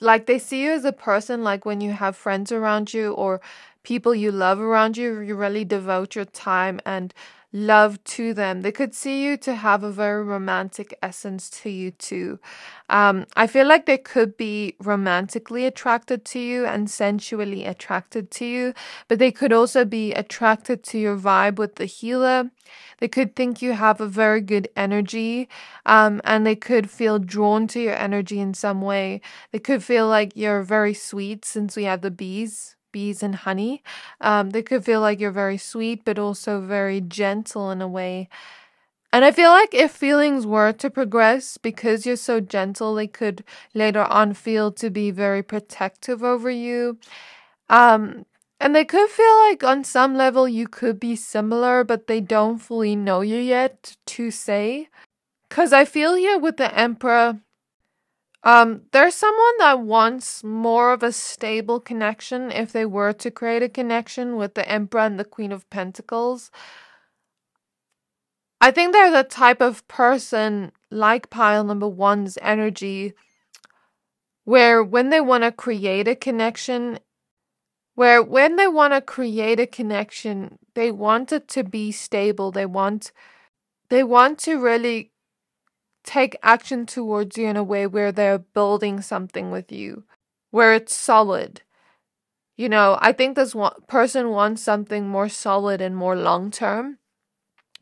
Speaker 1: like they see you as a person like when you have friends around you or people you love around you you really devote your time and love to them. They could see you to have a very romantic essence to you too. Um, I feel like they could be romantically attracted to you and sensually attracted to you, but they could also be attracted to your vibe with the healer. They could think you have a very good energy, um, and they could feel drawn to your energy in some way. They could feel like you're very sweet since we have the bees bees and honey. Um, they could feel like you're very sweet, but also very gentle in a way. And I feel like if feelings were to progress because you're so gentle, they could later on feel to be very protective over you. Um, and they could feel like on some level you could be similar, but they don't fully know you yet to say. Because I feel here with the Emperor, um, there's someone that wants more of a stable connection if they were to create a connection with the Emperor and the Queen of Pentacles. I think they're the type of person like pile number one's energy where when they want to create a connection, where when they want to create a connection, they want it to be stable. They want they want to really take action towards you in a way where they're building something with you, where it's solid. You know, I think this one person wants something more solid and more long term.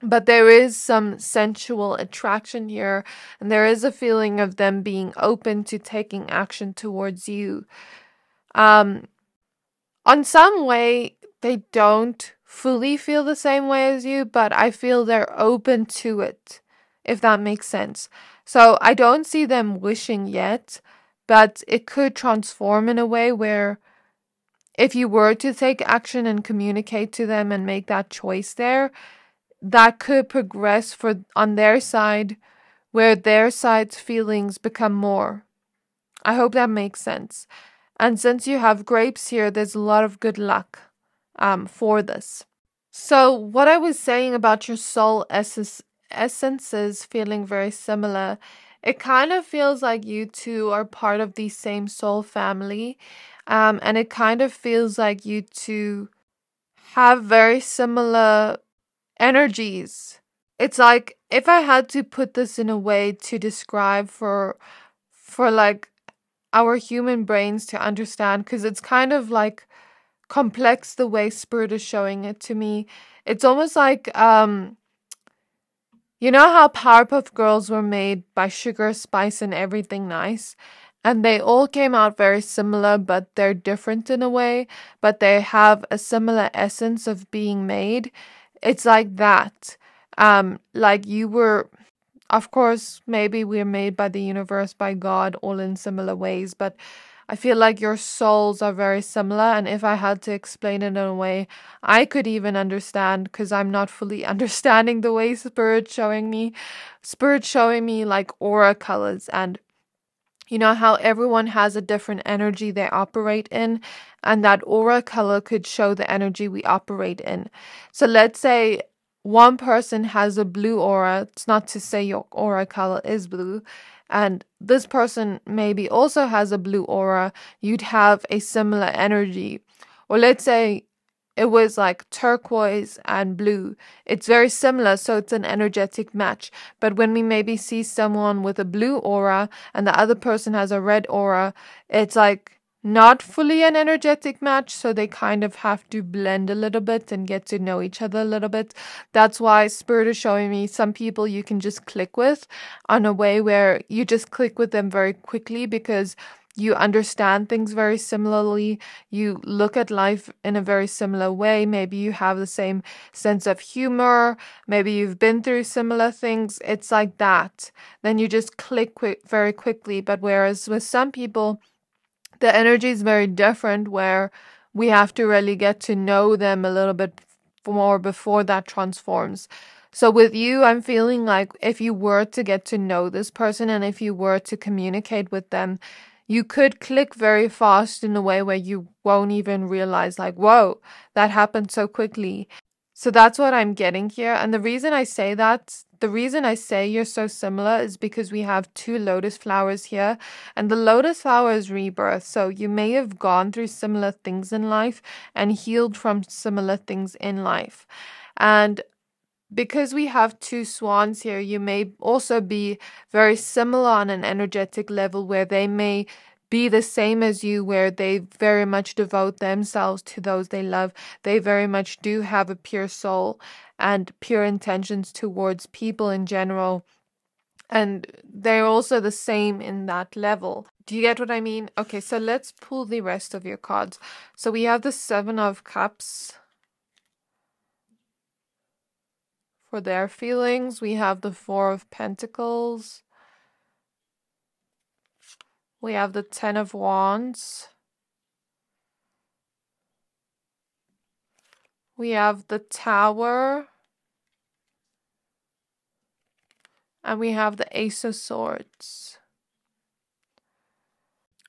Speaker 1: But there is some sensual attraction here, and there is a feeling of them being open to taking action towards you. Um, on some way, they don't fully feel the same way as you, but I feel they're open to it if that makes sense. So I don't see them wishing yet, but it could transform in a way where if you were to take action and communicate to them and make that choice there, that could progress for on their side where their side's feelings become more. I hope that makes sense. And since you have grapes here, there's a lot of good luck um, for this. So, what I was saying about your soul essences feeling very similar. It kind of feels like you two are part of the same soul family. Um, and it kind of feels like you two have very similar energies. It's like if I had to put this in a way to describe for for like our human brains to understand because it's kind of like complex the way spirit is showing it to me. It's almost like um you know how Powerpuff Girls were made by sugar, spice, and everything nice? And they all came out very similar, but they're different in a way, but they have a similar essence of being made. It's like that. Um, like you were, of course, maybe we're made by the universe, by God, all in similar ways, but I feel like your souls are very similar. And if I had to explain it in a way I could even understand, because I'm not fully understanding the way Spirit showing me, Spirit showing me like aura colors and you know how everyone has a different energy they operate in, and that aura color could show the energy we operate in. So let's say one person has a blue aura, it's not to say your aura color is blue, and this person maybe also has a blue aura, you'd have a similar energy. Or let's say it was like turquoise and blue. It's very similar, so it's an energetic match. But when we maybe see someone with a blue aura and the other person has a red aura, it's like not fully an energetic match, so they kind of have to blend a little bit and get to know each other a little bit. That's why Spirit is showing me some people you can just click with on a way where you just click with them very quickly because you understand things very similarly. You look at life in a very similar way. Maybe you have the same sense of humor. Maybe you've been through similar things. It's like that. Then you just click very quickly. But whereas with some people, the energy is very different where we have to really get to know them a little bit more before that transforms. So with you, I'm feeling like if you were to get to know this person and if you were to communicate with them, you could click very fast in a way where you won't even realize, like, whoa, that happened so quickly. So that's what I'm getting here. And the reason I say that, the reason I say you're so similar is because we have two lotus flowers here. And the lotus flower is rebirth. So you may have gone through similar things in life and healed from similar things in life. And because we have two swans here, you may also be very similar on an energetic level where they may be the same as you, where they very much devote themselves to those they love. They very much do have a pure soul and pure intentions towards people in general. And they're also the same in that level. Do you get what I mean? Okay, so let's pull the rest of your cards. So we have the Seven of Cups For their feelings, we have the Four of Pentacles. We have the Ten of Wands. We have the Tower. And we have the Ace of Swords.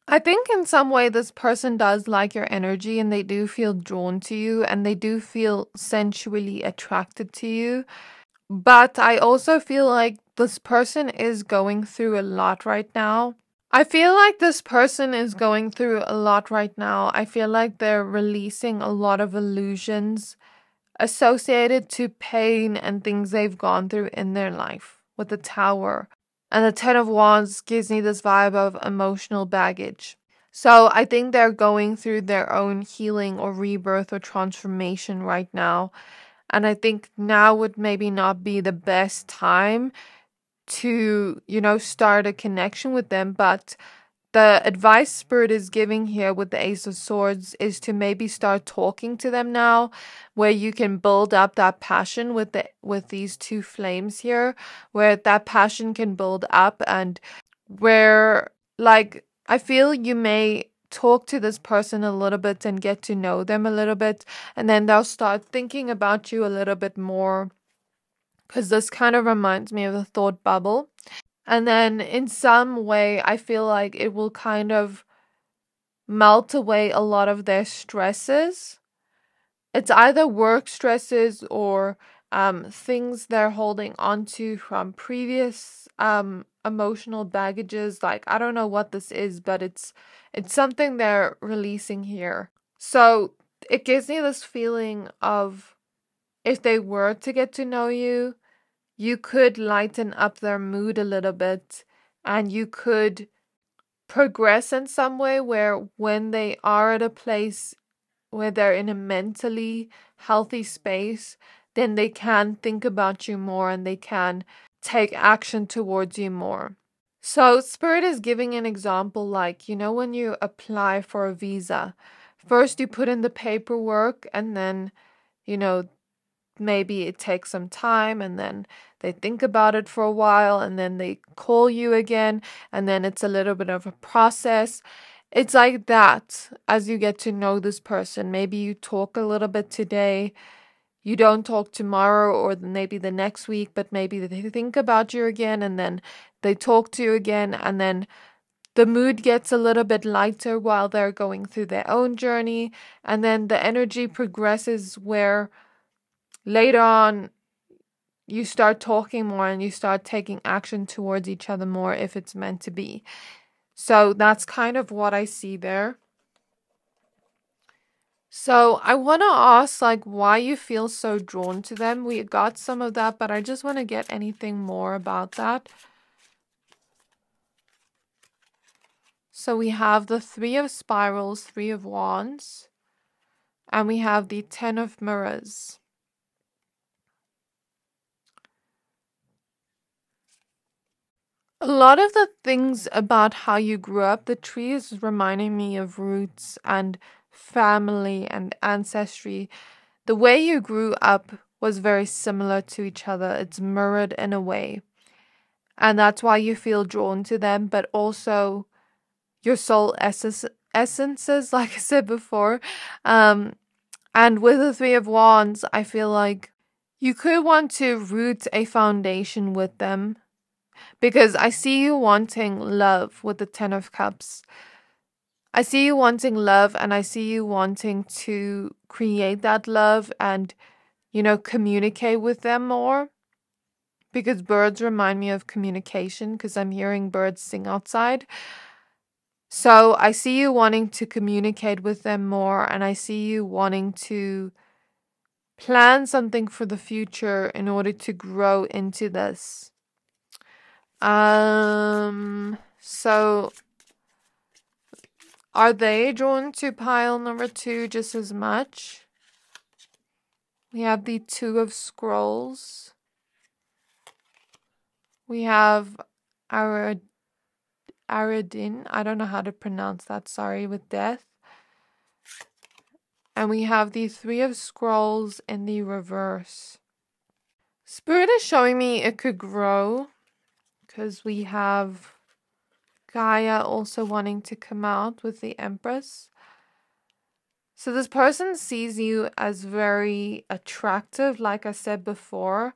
Speaker 1: I think in some way this person does like your energy and they do feel drawn to you and they do feel sensually attracted to you. But I also feel like this person is going through a lot right now. I feel like this person is going through a lot right now. I feel like they're releasing a lot of illusions associated to pain and things they've gone through in their life with the tower. And the Ten of Wands gives me this vibe of emotional baggage. So I think they're going through their own healing or rebirth or transformation right now. And I think now would maybe not be the best time to, you know, start a connection with them. But the advice Spirit is giving here with the Ace of Swords is to maybe start talking to them now, where you can build up that passion with the with these two flames here, where that passion can build up and where like I feel you may talk to this person a little bit and get to know them a little bit, and then they'll start thinking about you a little bit more. Because this kind of reminds me of the thought bubble. And then in some way, I feel like it will kind of melt away a lot of their stresses. It's either work stresses or um, things they're holding onto from previous um, emotional baggages. Like I don't know what this is, but it's it's something they're releasing here. So it gives me this feeling of if they were to get to know you, you could lighten up their mood a little bit and you could progress in some way where when they are at a place where they're in a mentally healthy space, then they can think about you more and they can take action towards you more. So, Spirit is giving an example like, you know, when you apply for a visa, first you put in the paperwork and then, you know, maybe it takes some time and then they think about it for a while and then they call you again and then it's a little bit of a process. it's like that as you get to know this person. Maybe you talk a little bit today, you don't talk tomorrow or maybe the next week, but maybe they think about you again and then they talk to you again and then the mood gets a little bit lighter while they're going through their own journey and then the energy progresses where later on you start talking more and you start taking action towards each other more if it's meant to be. So that's kind of what I see there. So I want to ask like why you feel so drawn to them. We got some of that, but I just want to get anything more about that. So we have the 3 of spirals, 3 of wands, and we have the 10 of mirrors. A lot of the things about how you grew up, the tree is reminding me of roots and family and ancestry. The way you grew up was very similar to each other. It's mirrored in a way. And that's why you feel drawn to them, but also your soul essence, essences, like I said before. Um, and with the Three of Wands, I feel like you could want to root a foundation with them because I see you wanting love with the Ten of Cups. I see you wanting love and I see you wanting to create that love and, you know, communicate with them more. Because birds remind me of communication because I'm hearing birds sing outside. So I see you wanting to communicate with them more and I see you wanting to plan something for the future in order to grow into this. Um, so are they drawn to pile number two just as much? We have the Two of Scrolls. We have our Aradin. I don't know how to pronounce that. Sorry, with death. And we have the Three of Scrolls in the reverse. Spirit is showing me it could grow because we have Gaia also wanting to come out with the Empress. So this person sees you as very attractive, like I said before,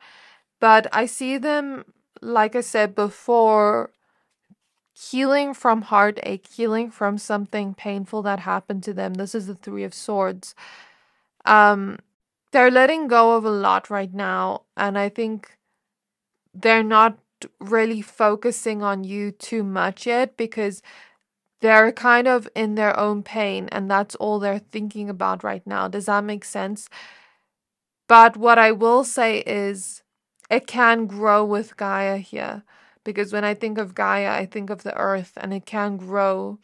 Speaker 1: but I see them, like I said before, healing from heartache, healing from something painful that happened to them. This is the Three of Swords. Um, they're letting go of a lot right now, and I think they're not really focusing on you too much yet because they're kind of in their own pain and that's all they're thinking about right now. Does that make sense? But what I will say is it can grow with Gaia here because when I think of Gaia, I think of the earth and it can grow.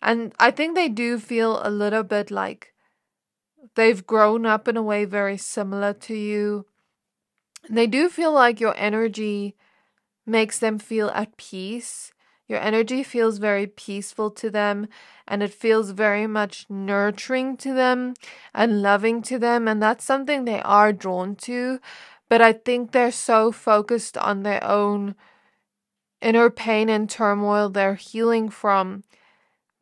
Speaker 1: And I think they do feel a little bit like they've grown up in a way very similar to you. They do feel like your energy makes them feel at peace. Your energy feels very peaceful to them and it feels very much nurturing to them and loving to them. And that's something they are drawn to. But I think they're so focused on their own inner pain and turmoil they're healing from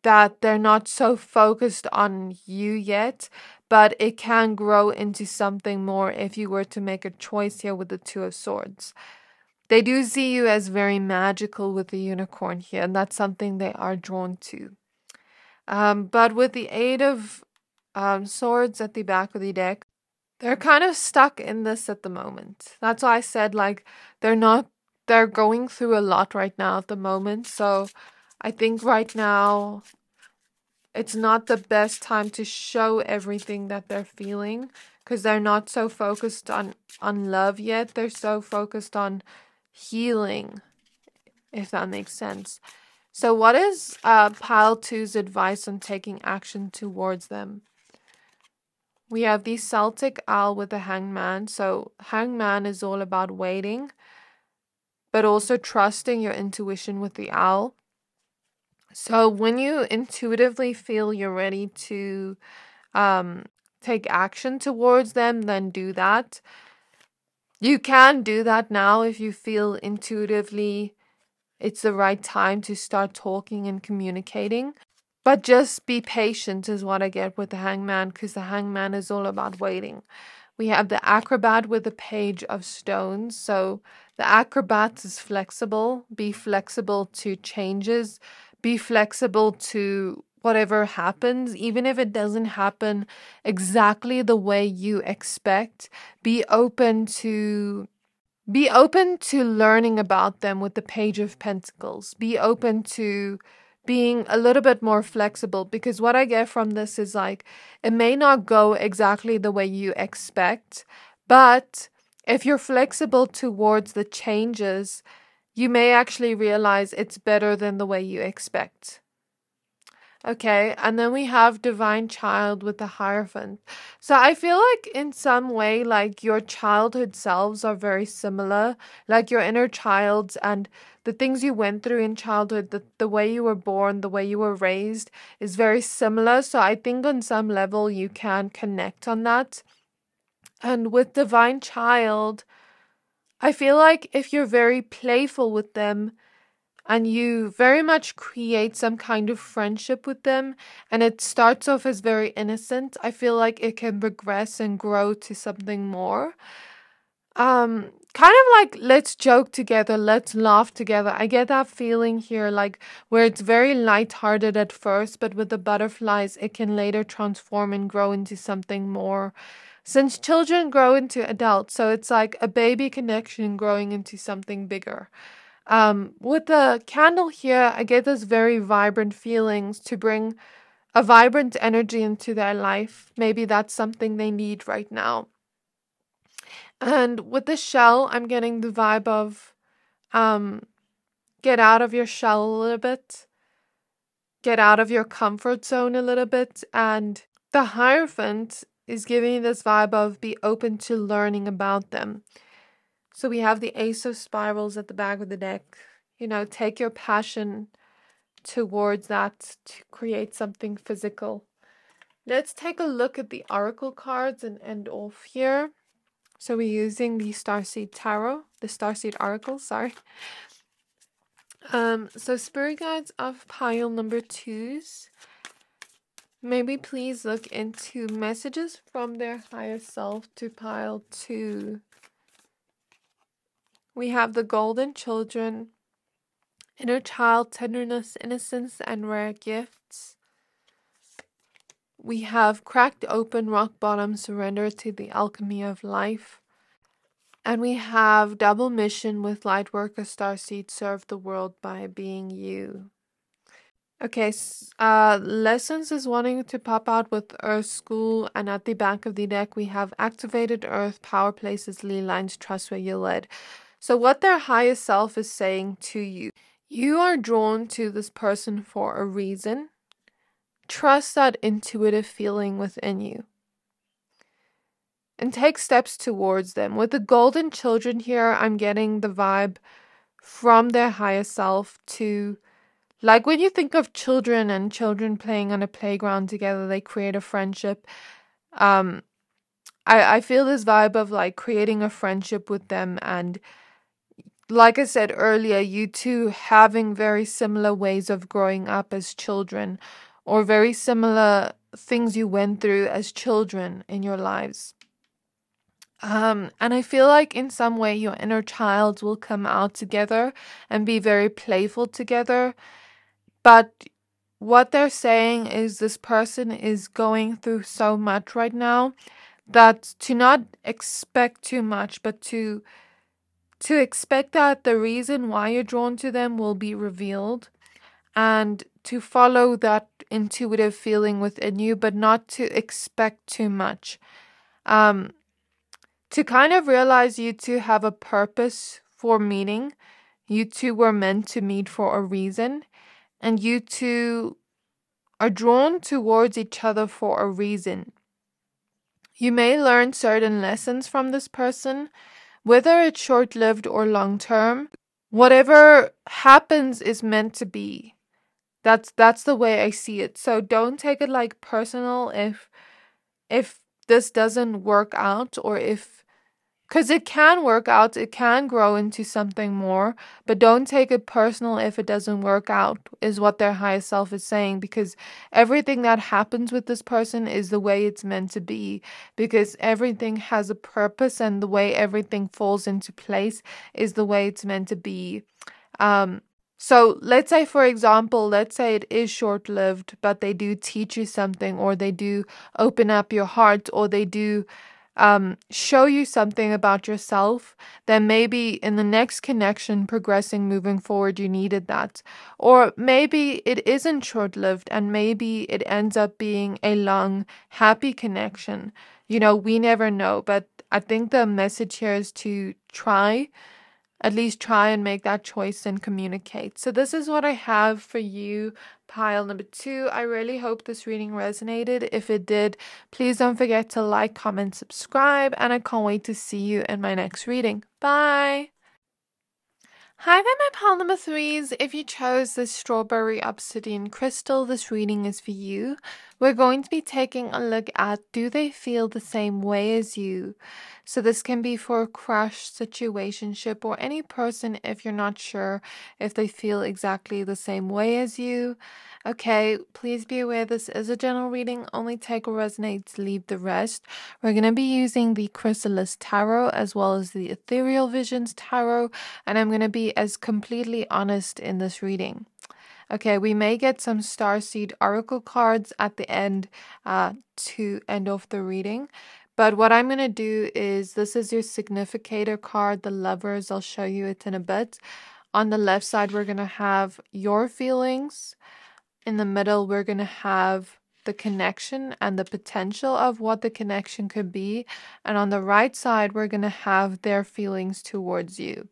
Speaker 1: that they're not so focused on you yet. But it can grow into something more if you were to make a choice here with the Two of Swords. They do see you as very magical with the unicorn here, and that's something they are drawn to. Um, but with the aid of um, Swords at the back of the deck, they're kind of stuck in this at the moment. That's why I said, like, they're not, they're going through a lot right now at the moment. So I think right now it's not the best time to show everything that they're feeling because they're not so focused on on love yet. They're so focused on healing, if that makes sense. So, what is uh, pile two's advice on taking action towards them? We have the Celtic owl with the hangman. So, hangman is all about waiting, but also trusting your intuition with the owl. So, when you intuitively feel you're ready to um, take action towards them, then do that. You can do that now if you feel intuitively it's the right time to start talking and communicating. but just be patient is what I get with the hangman because the hangman is all about waiting. We have the acrobat with the page of stones. So the acrobat is flexible. Be flexible to changes. Be flexible to whatever happens, even if it doesn't happen exactly the way you expect. Be open to be open to learning about them with the page of pentacles. Be open to being a little bit more flexible because what I get from this is like it may not go exactly the way you expect, but if you're flexible towards the changes, you may actually realize it's better than the way you expect. Okay, and then we have Divine Child with the Hierophant. So I feel like in some way, like your childhood selves are very similar, like your inner child and the things you went through in childhood, the, the way you were born, the way you were raised is very similar. So I think on some level you can connect on that. And with Divine Child, I feel like if you're very playful with them, and you very much create some kind of friendship with them and it starts off as very innocent. I feel like it can progress and grow to something more. Um kind of like let's joke together let's laugh together. I get that feeling here like where it's very light-hearted at first but with the butterflies it can later transform and grow into something more. Since children grow into adults so it's like a baby connection growing into something bigger um, with the candle here, I get this very vibrant feelings to bring a vibrant energy into their life. Maybe that's something they need right now. And with the shell, I'm getting the vibe of um, get out of your shell a little bit, get out of your comfort zone a little bit. And the Hierophant is giving this vibe of be open to learning about them. So we have the Ace of Spirals at the back of the deck. You know, take your passion towards that to create something physical. Let's take a look at the Oracle cards and end off here. So we're using the Starseed Tarot, the Starseed Oracle, sorry. Um, so Spirit Guides of pile number twos. Maybe please look into messages from their higher self to pile two. We have the golden children, inner child, tenderness, innocence, and rare gifts. We have cracked open rock bottom surrender to the alchemy of life. And we have double mission with Lightworker Starseed serve the world by being you. Okay, uh, lessons is wanting to pop out with Earth School, and at the back of the deck we have activated Earth, power places, ley lines, trust where you led. So, what their highest self is saying to you, you are drawn to this person for a reason. Trust that intuitive feeling within you and take steps towards them. With the golden children here, I'm getting the vibe from their higher self to like when you think of children and children playing on a playground together, they create a friendship. Um I I feel this vibe of like creating a friendship with them and like I said earlier, you two having very similar ways of growing up as children or very similar things you went through as children in your lives. Um, and I feel like in some way your inner child will come out together and be very playful together. But what they're saying is this person is going through so much right now that to not expect too much, but to to expect that the reason why you're drawn to them will be revealed and to follow that intuitive feeling within you, but not to expect too much. Um, to kind of realize you two have a purpose for meeting. You two were meant to meet for a reason, and you two are drawn towards each other for a reason. You may learn certain lessons from this person whether it's short lived or long term, whatever happens is meant to be. That's that's the way I see it. So don't take it like personal if if this doesn't work out or if Because it can work out, it can grow into something more, but don't take it personal if it doesn't work out, is what their highest self is saying. Because everything that happens with this person is the way it's meant to be. Because everything has a purpose, and the way everything falls into place is the way it's meant to be. Um, so let's say, for example, let's say it is short lived, but they do teach you something, or they do open up your heart, or they do um, show you something about yourself, then maybe in the next connection, progressing, moving forward, you needed that. Or maybe it isn't short lived and maybe it ends up being a long, happy connection. You know, we never know, but I think the message here is to try at least try and make that choice and communicate. So, this is what I have for you, pile number two. I really hope this reading resonated. If it did, please don't forget to like, comment, subscribe, and I can't wait to see you in my next reading. Bye. Hi there, my pile number threes. If you chose this strawberry obsidian crystal, this reading is for you. We're going to be taking a look at do they feel the same way as you? So, this can be for a crush, situationship, or any person if you're not sure if they feel exactly the same way as you. Okay, please be aware this is a general reading. Only take what resonates, leave the rest. We're going to be using the Chrysalis Tarot as well as the Ethereal Visions Tarot, and I'm going to be as completely honest in this reading. Okay, we may get some Starseed Oracle cards at the end uh, to end off the reading. But what I'm going to do is this is your significator card, the lovers. I'll show you it in a bit. On the left side, we're going to have your feelings. In the middle, we're going to have the connection and the potential of what the connection could be. And on the right side, we're going to have their feelings towards you.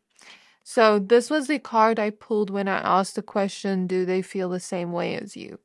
Speaker 1: So, this was the card I pulled when I asked the question Do they feel the same way as you?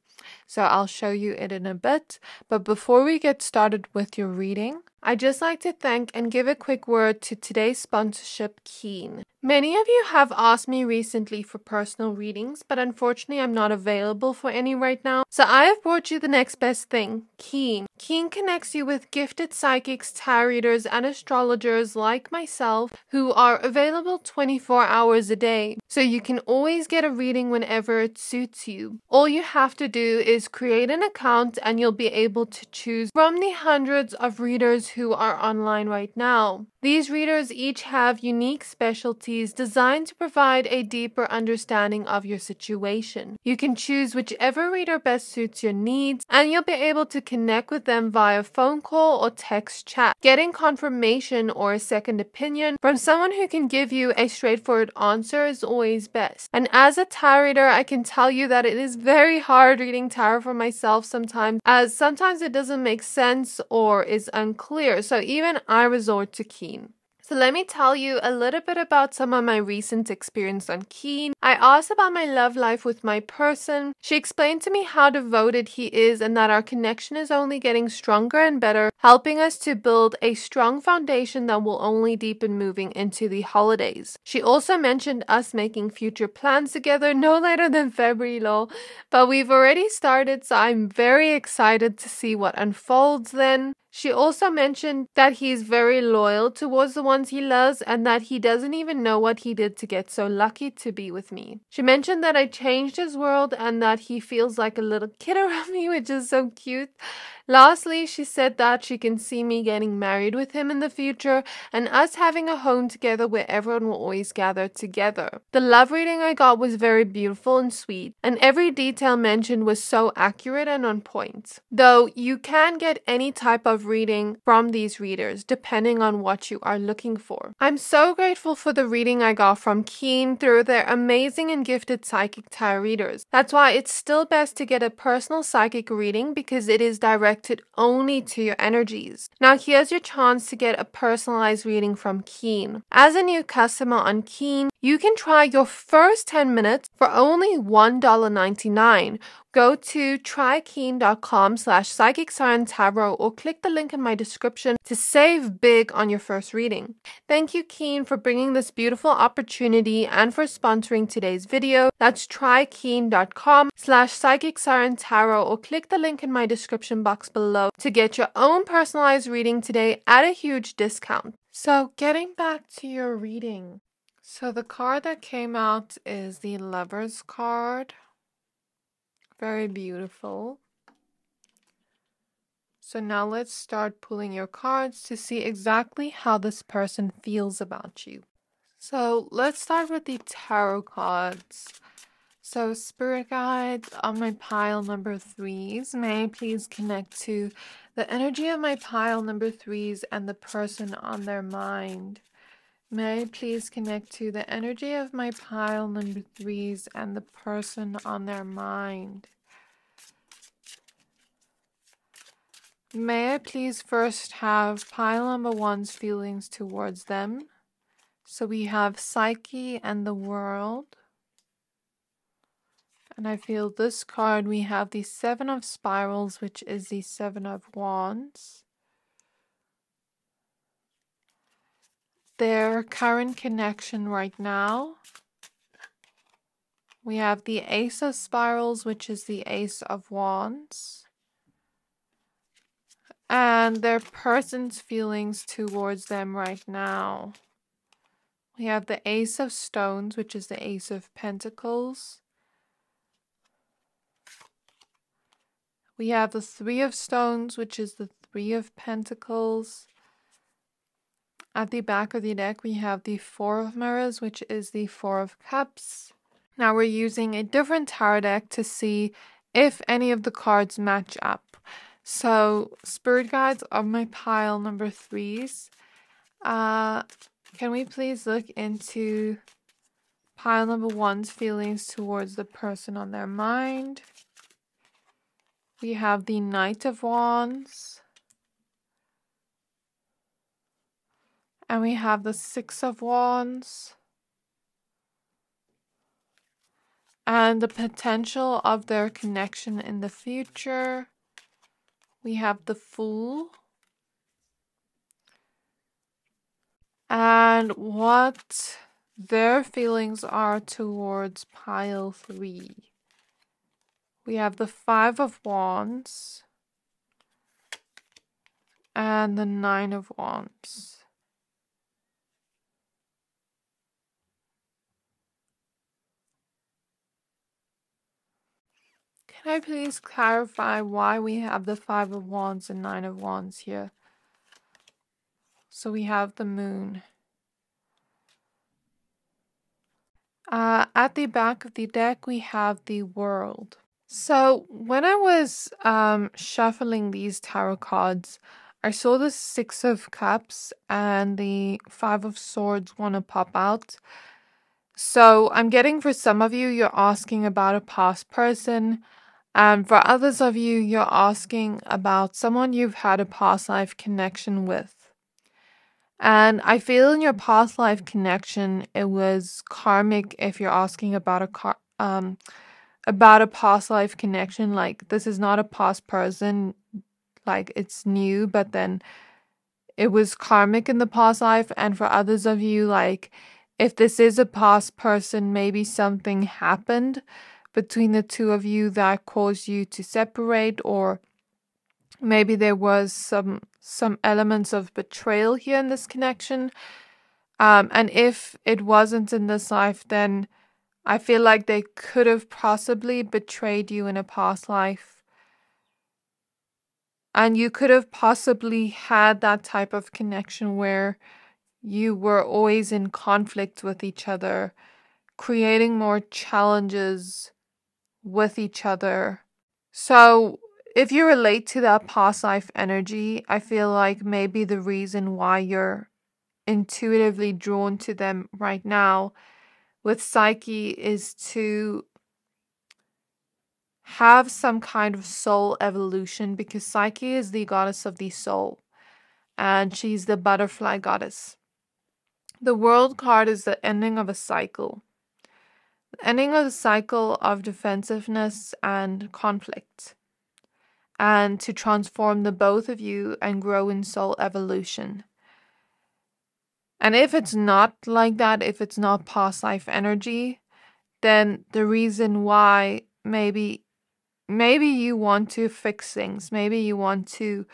Speaker 1: So, I'll show you it in a bit. But before we get started with your reading, I'd just like to thank and give a quick word to today's sponsorship, Keen. Many of you have asked me recently for personal readings, but unfortunately I'm not available for any right now. So I have brought you the next best thing, Keen. Keen connects you with gifted psychics, tarot readers, and astrologers like myself who are available 24 hours a day. So you can always get a reading whenever it suits you. All you have to do is create an account and you'll be able to choose from the hundreds of readers who are online right now. These readers each have unique specialties designed to provide a deeper understanding of your situation. You can choose whichever reader best suits your needs, and you'll be able to connect with them via phone call or text chat. Getting confirmation or a second opinion from someone who can give you a straightforward answer is always best. And as a tarot reader, I can tell you that it is very hard reading tarot for myself sometimes, as sometimes it doesn't make sense or is unclear. So even I resort to key so let me tell you a little bit about some of my recent experience on Keen. I asked about my love life with my person. She explained to me how devoted he is and that our connection is only getting stronger and better, helping us to build a strong foundation that will only deepen moving into the holidays. She also mentioned us making future plans together no later than February, lol. But we've already started, so I'm very excited to see what unfolds then. She also mentioned that he's very loyal towards the ones he loves and that he doesn't even know what he did to get so lucky to be with me. She mentioned that I changed his world and that he feels like a little kid around me, which is so cute. Lastly, she said that she can see me getting married with him in the future and us having a home together where everyone will always gather together. The love reading I got was very beautiful and sweet, and every detail mentioned was so accurate and on point. Though you can get any type of reading from these readers depending on what you are looking for. I'm so grateful for the reading I got from Keen through their amazing and gifted psychic tarot readers. That's why it's still best to get a personal psychic reading because it is direct directed only to your energies. Now, here's your chance to get a personalized reading from Keen. As a new customer on Keen, you can try your first 10 minutes for only $1.99. Go to trykeen.com slash psychic tarot or click the link in my description to save big on your first reading. Thank you, Keen, for bringing this beautiful opportunity and for sponsoring today's video. That's trykeen.com slash psychic siren tarot or click the link in my description box below to get your own personalized reading today at a huge discount. So, getting back to your reading. So, the card that came out is the Lover's card. Very beautiful. So, now let's start pulling your cards to see exactly how this person feels about you. So, let's start with the tarot cards. So, spirit guides on my pile number threes, may I please connect to the energy of my pile number threes and the person on their mind. May I please connect to the energy of my pile number threes and the person on their mind. May I please first have pile number one's feelings towards them. So we have Psyche and the world. And I feel this card, we have the Seven of Spirals, which is the Seven of Wands. Their current connection right now. We have the Ace of Spirals, which is the Ace of Wands. And their person's feelings towards them right now. We have the Ace of Stones, which is the Ace of Pentacles. We have the Three of Stones, which is the Three of Pentacles. At the back of the deck, we have the Four of Mirrors, which is the Four of Cups. Now we're using a different tarot deck to see if any of the cards match up. So, Spirit Guides of my pile number threes. Uh, can we please look into pile number one's feelings towards the person on their mind? We have the Knight of Wands. And we have the Six of Wands. And the potential of their connection in the future. We have the Fool. And what their feelings are towards pile three. We have the Five of Wands and the Nine of Wands. Can I please clarify why we have the Five of Wands and Nine of Wands here? So we have the Moon. Uh, at the back of the deck, we have the World. So when I was um, shuffling these tarot cards, I saw the Six of Cups and the Five of Swords want to pop out. So I'm getting for some of you, you're asking about a past person. And for others of you, you're asking about someone you've had a past life connection with. And I feel in your past life connection, it was karmic if you're asking about a car. Um, about a past life connection. Like, this is not a past person, like, it's new, but then it was karmic in the past life. And for others of you, like, if this is a past person, maybe something happened between the two of you that caused you to separate or maybe there was some some elements of betrayal here in this connection um, and if it wasn't in this life then I feel like they could have possibly betrayed you in a past life. And you could have possibly had that type of connection where you were always in conflict with each other, creating more challenges with each other. So, if you relate to that past life energy, I feel like maybe the reason why you're intuitively drawn to them right now with Psyche is to have some kind of soul evolution because Psyche is the goddess of the soul and she's the butterfly goddess. The world card is the ending of a cycle. Ending of the cycle of defensiveness and conflict. And to transform the both of you and grow in soul evolution. And if it's not like that, if it's not past life energy, then the reason why maybe maybe you want to fix things, maybe you want to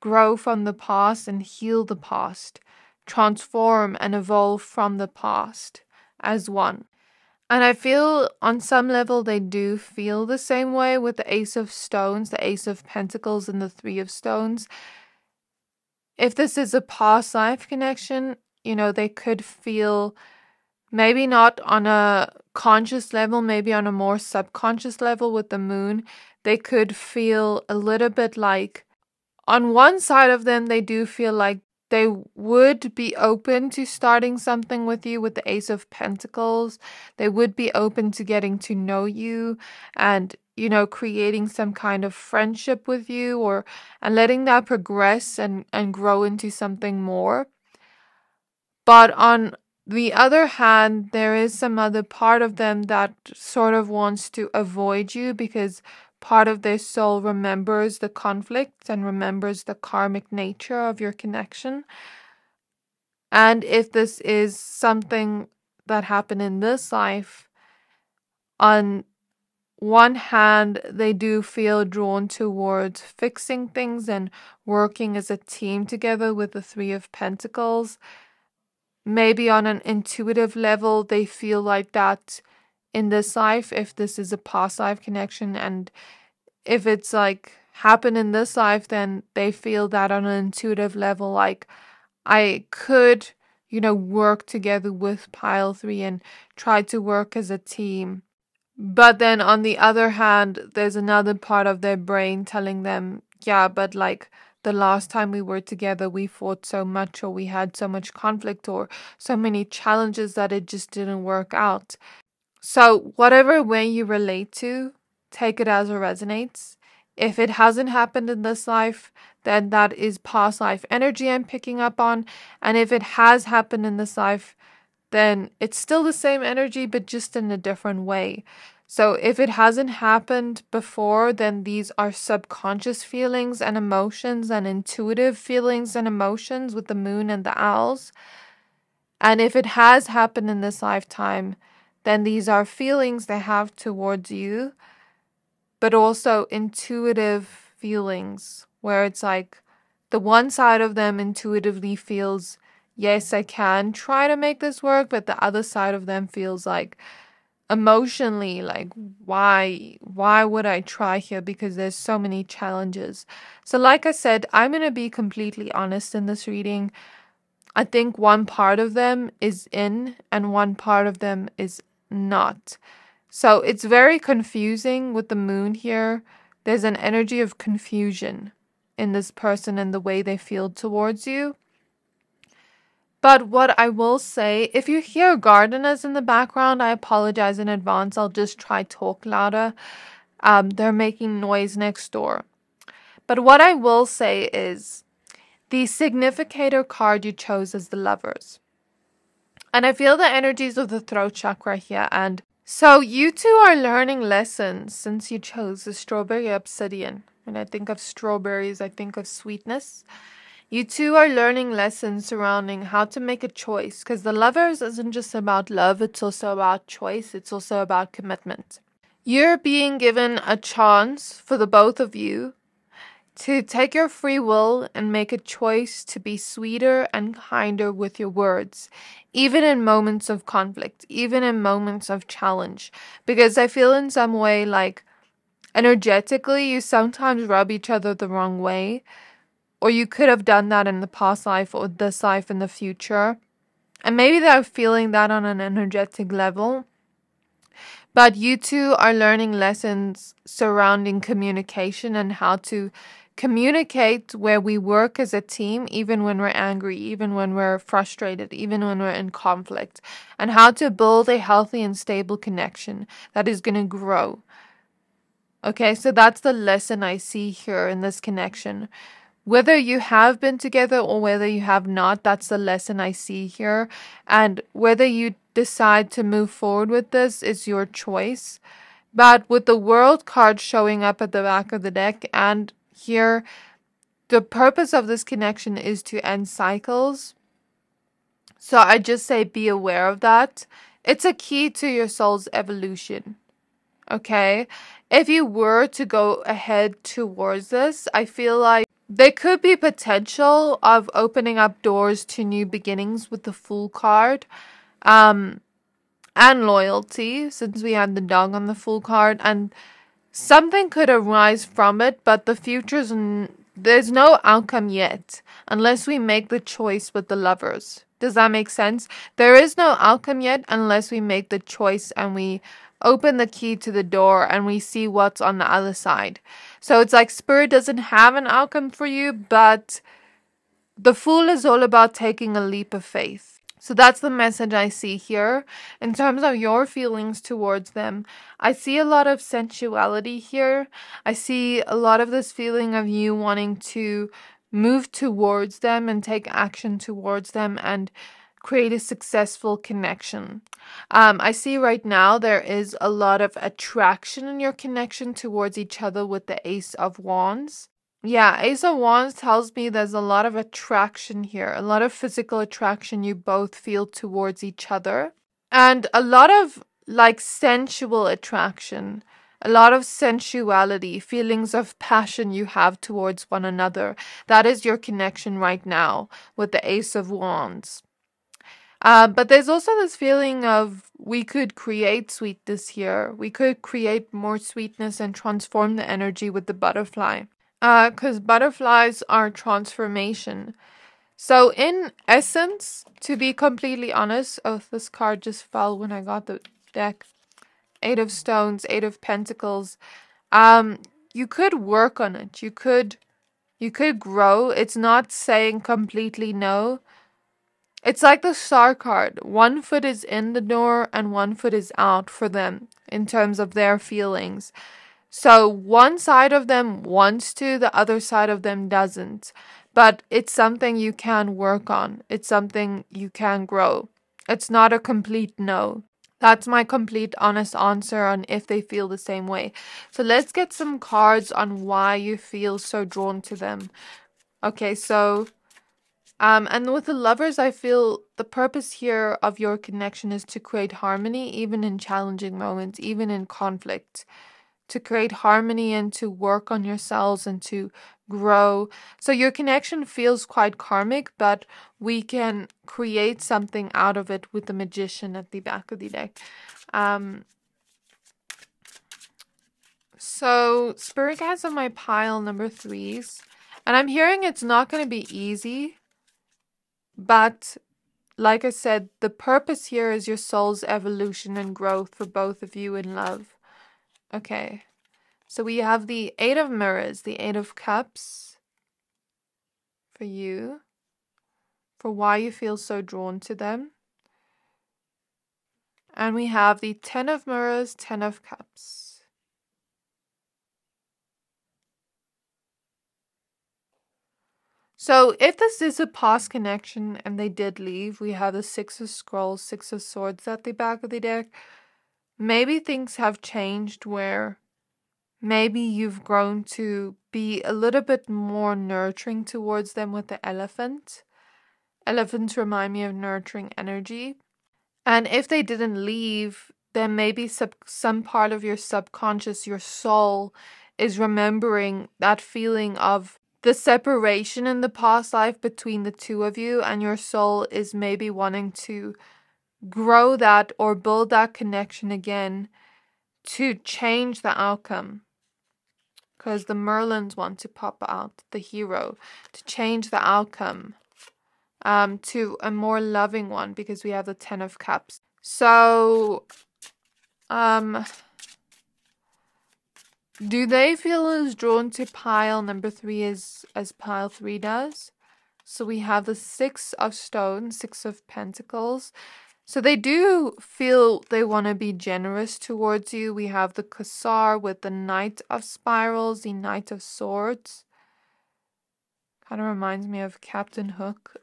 Speaker 1: grow from the past and heal the past, transform and evolve from the past as one. And I feel on some level they do feel the same way with the Ace of Stones, the Ace of Pentacles, and the Three of Stones. If this is a past life connection, you know, they could feel maybe not on a conscious level, maybe on a more subconscious level with the moon. They could feel a little bit like, on one side of them, they do feel like they would be open to starting something with you with the Ace of Pentacles. They would be open to getting to know you and, you know, creating some kind of friendship with you or and letting that progress and, and grow into something more. But on the other hand, there is some other part of them that sort of wants to avoid you because part of their soul remembers the conflict and remembers the karmic nature of your connection. And if this is something that happened in this life, on one hand, they do feel drawn towards fixing things and working as a team together with the Three of Pentacles. Maybe on an intuitive level, they feel like that in this life if this is a past life connection and if it's like happened in this life then they feel that on an intuitive level like i could you know work together with pile 3 and try to work as a team. But then on the other hand there's another part of their brain telling them yeah but like the last time we were together we fought so much or we had so much conflict or so many challenges that it just didn't work out so, whatever way you relate to, take it as it resonates. If it hasn't happened in this life, then that is past life energy I'm picking up on. And if it has happened in this life, then it's still the same energy, but just in a different way. So, if it hasn't happened before, then these are subconscious feelings and emotions and intuitive feelings and emotions with the moon and the owls. And if it has happened in this lifetime, then these are feelings they have towards you, but also intuitive feelings where it's like the one side of them intuitively feels, yes, I can try to make this work, but the other side of them feels like, emotionally like why why would i try here? because there's so many challenges. So like i said i'm going to be completely honest in this reading. I think one part of them is in and one part of them is not. So it's very confusing with the moon here. There's an energy of confusion in this person and the way they feel towards you. But what I will say, if you hear gardeners in the background, I apologize in advance. I'll just try talk louder. Um, they're making noise next door. But what I will say is the significator card you chose is the lovers. And I feel the energies of the throat chakra here. And so you two are learning lessons since you chose the strawberry obsidian. When I think of strawberries, I think of sweetness. You two are learning lessons surrounding how to make a choice because the lovers isn't just about love, it's also about choice, it's also about commitment. You're being given a chance for the both of you to take your free will and make a choice to be sweeter and kinder with your words, even in moments of conflict, even in moments of challenge. Because I feel in some way like energetically, you sometimes rub each other the wrong way, or you could have done that in the past life or this life in the future. And maybe they're feeling that on an energetic level. But you two are learning lessons surrounding communication and how to communicate where we work as a team, even when we're angry, even when we're frustrated, even when we're in conflict, and how to build a healthy and stable connection that is going to grow. Okay, so that's the lesson I see here in this connection. Whether you have been together or whether you have not, that's the lesson I see here. And whether you decide to move forward with this is your choice. But with the world card showing up at the back of the deck and here, the purpose of this connection is to end cycles. So I just say be aware of that. It's a key to your soul's evolution. Okay? If you were to go ahead towards this, I feel like there could be potential of opening up doors to new beginnings with the Fool card. Um, and loyalty, since we had the dog on the Fool card, and something could arise from it, but the future's n- there's no outcome yet unless we make the choice with the lovers. Does that make sense? There is no outcome yet unless we make the choice and we open the key to the door and we see what's on the other side. So it's like spirit doesn't have an outcome for you, but the fool is all about taking a leap of faith. So that's the message I see here. In terms of your feelings towards them, I see a lot of sensuality here. I see a lot of this feeling of you wanting to move towards them and take action towards them and create a successful connection. Um, I see right now there is a lot of attraction in your connection towards each other with the Ace of Wands. Yeah, Ace of Wands tells me there's a lot of attraction here, a lot of physical attraction you both feel towards each other, and a lot of like sensual attraction, a lot of sensuality, feelings of passion you have towards one another. That is your connection right now with the Ace of Wands. Uh, but there's also this feeling of we could create sweetness here. We could create more sweetness and transform the energy with the butterfly because uh, butterflies are transformation. So, in essence, to be completely honest, oh, this card just fell when I got the deck. Eight of Stones, Eight of Pentacles. Um, you could work on it. You could, you could grow. It's not saying completely no. It's like the star card. One foot is in the door and one foot is out for them in terms of their feelings. So one side of them wants to, the other side of them doesn't. But it's something you can work on, it's something you can grow. It's not a complete no. That's my complete honest answer on if they feel the same way. So let's get some cards on why you feel so drawn to them. Okay, so um and with the lovers I feel the purpose here of your connection is to create harmony even in challenging moments, even in conflict to create harmony and to work on yourselves and to grow. So your connection feels quite karmic, but we can create something out of it with the magician at the back of the deck. Um, so spirit guides on my pile number threes. And I'm hearing it's not going to be easy, but like I said, the purpose here is your soul's evolution and growth for both of you in love. Okay. So we have the Eight of Mirrors, the Eight of Cups for you, for why you feel so drawn to them. And we have the Ten of Mirrors, Ten of Cups. So if this is a past connection and they did leave, we have the Six of Scrolls, Six of Swords at the back of the deck maybe things have changed where maybe you've grown to be a little bit more nurturing towards them with the elephant. Elephants remind me of nurturing energy. And if they didn't leave, then maybe sub- some part of your subconscious, your soul, is remembering that feeling of the separation in the past life between the two of you, and your soul is maybe wanting to grow that or build that connection again to change the outcome. Because the Merlins want to pop out, the hero, to change the outcome um, to a more loving one because we have the Ten of Cups. So, um, do they feel as drawn to pile number three as, as pile three does? So we have the Six of Stones, Six of Pentacles. So they do feel they want to be generous towards you. We have the Kasar with the Knight of Spirals, the Knight of Swords. Kind of reminds me of Captain Hook.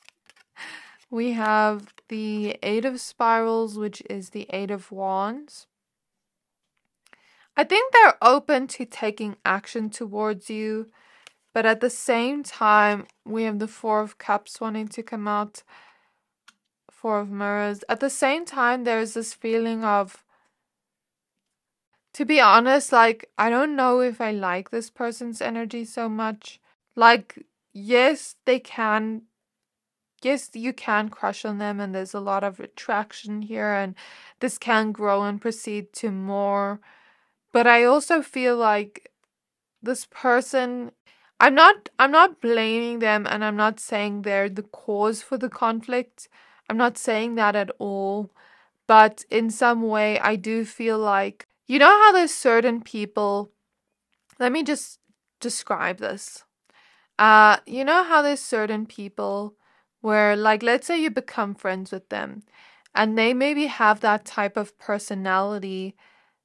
Speaker 1: we have the Eight of Spirals, which is the Eight of Wands. I think they're open to taking action towards you, but at the same time, we have the Four of Cups wanting to come out. Four of Mirrors. At the same time, there's this feeling of, to be honest, like, I don't know if I like this person's energy so much. Like, yes, they can. Yes, you can crush on them, and there's a lot of attraction here, and this can grow and proceed to more. But I also feel like this person I'm not I'm not blaming them and I'm not saying they're the cause for the conflict. I'm not saying that at all. But in some way I do feel like you know how there's certain people let me just describe this. Uh you know how there's certain people where like let's say you become friends with them and they maybe have that type of personality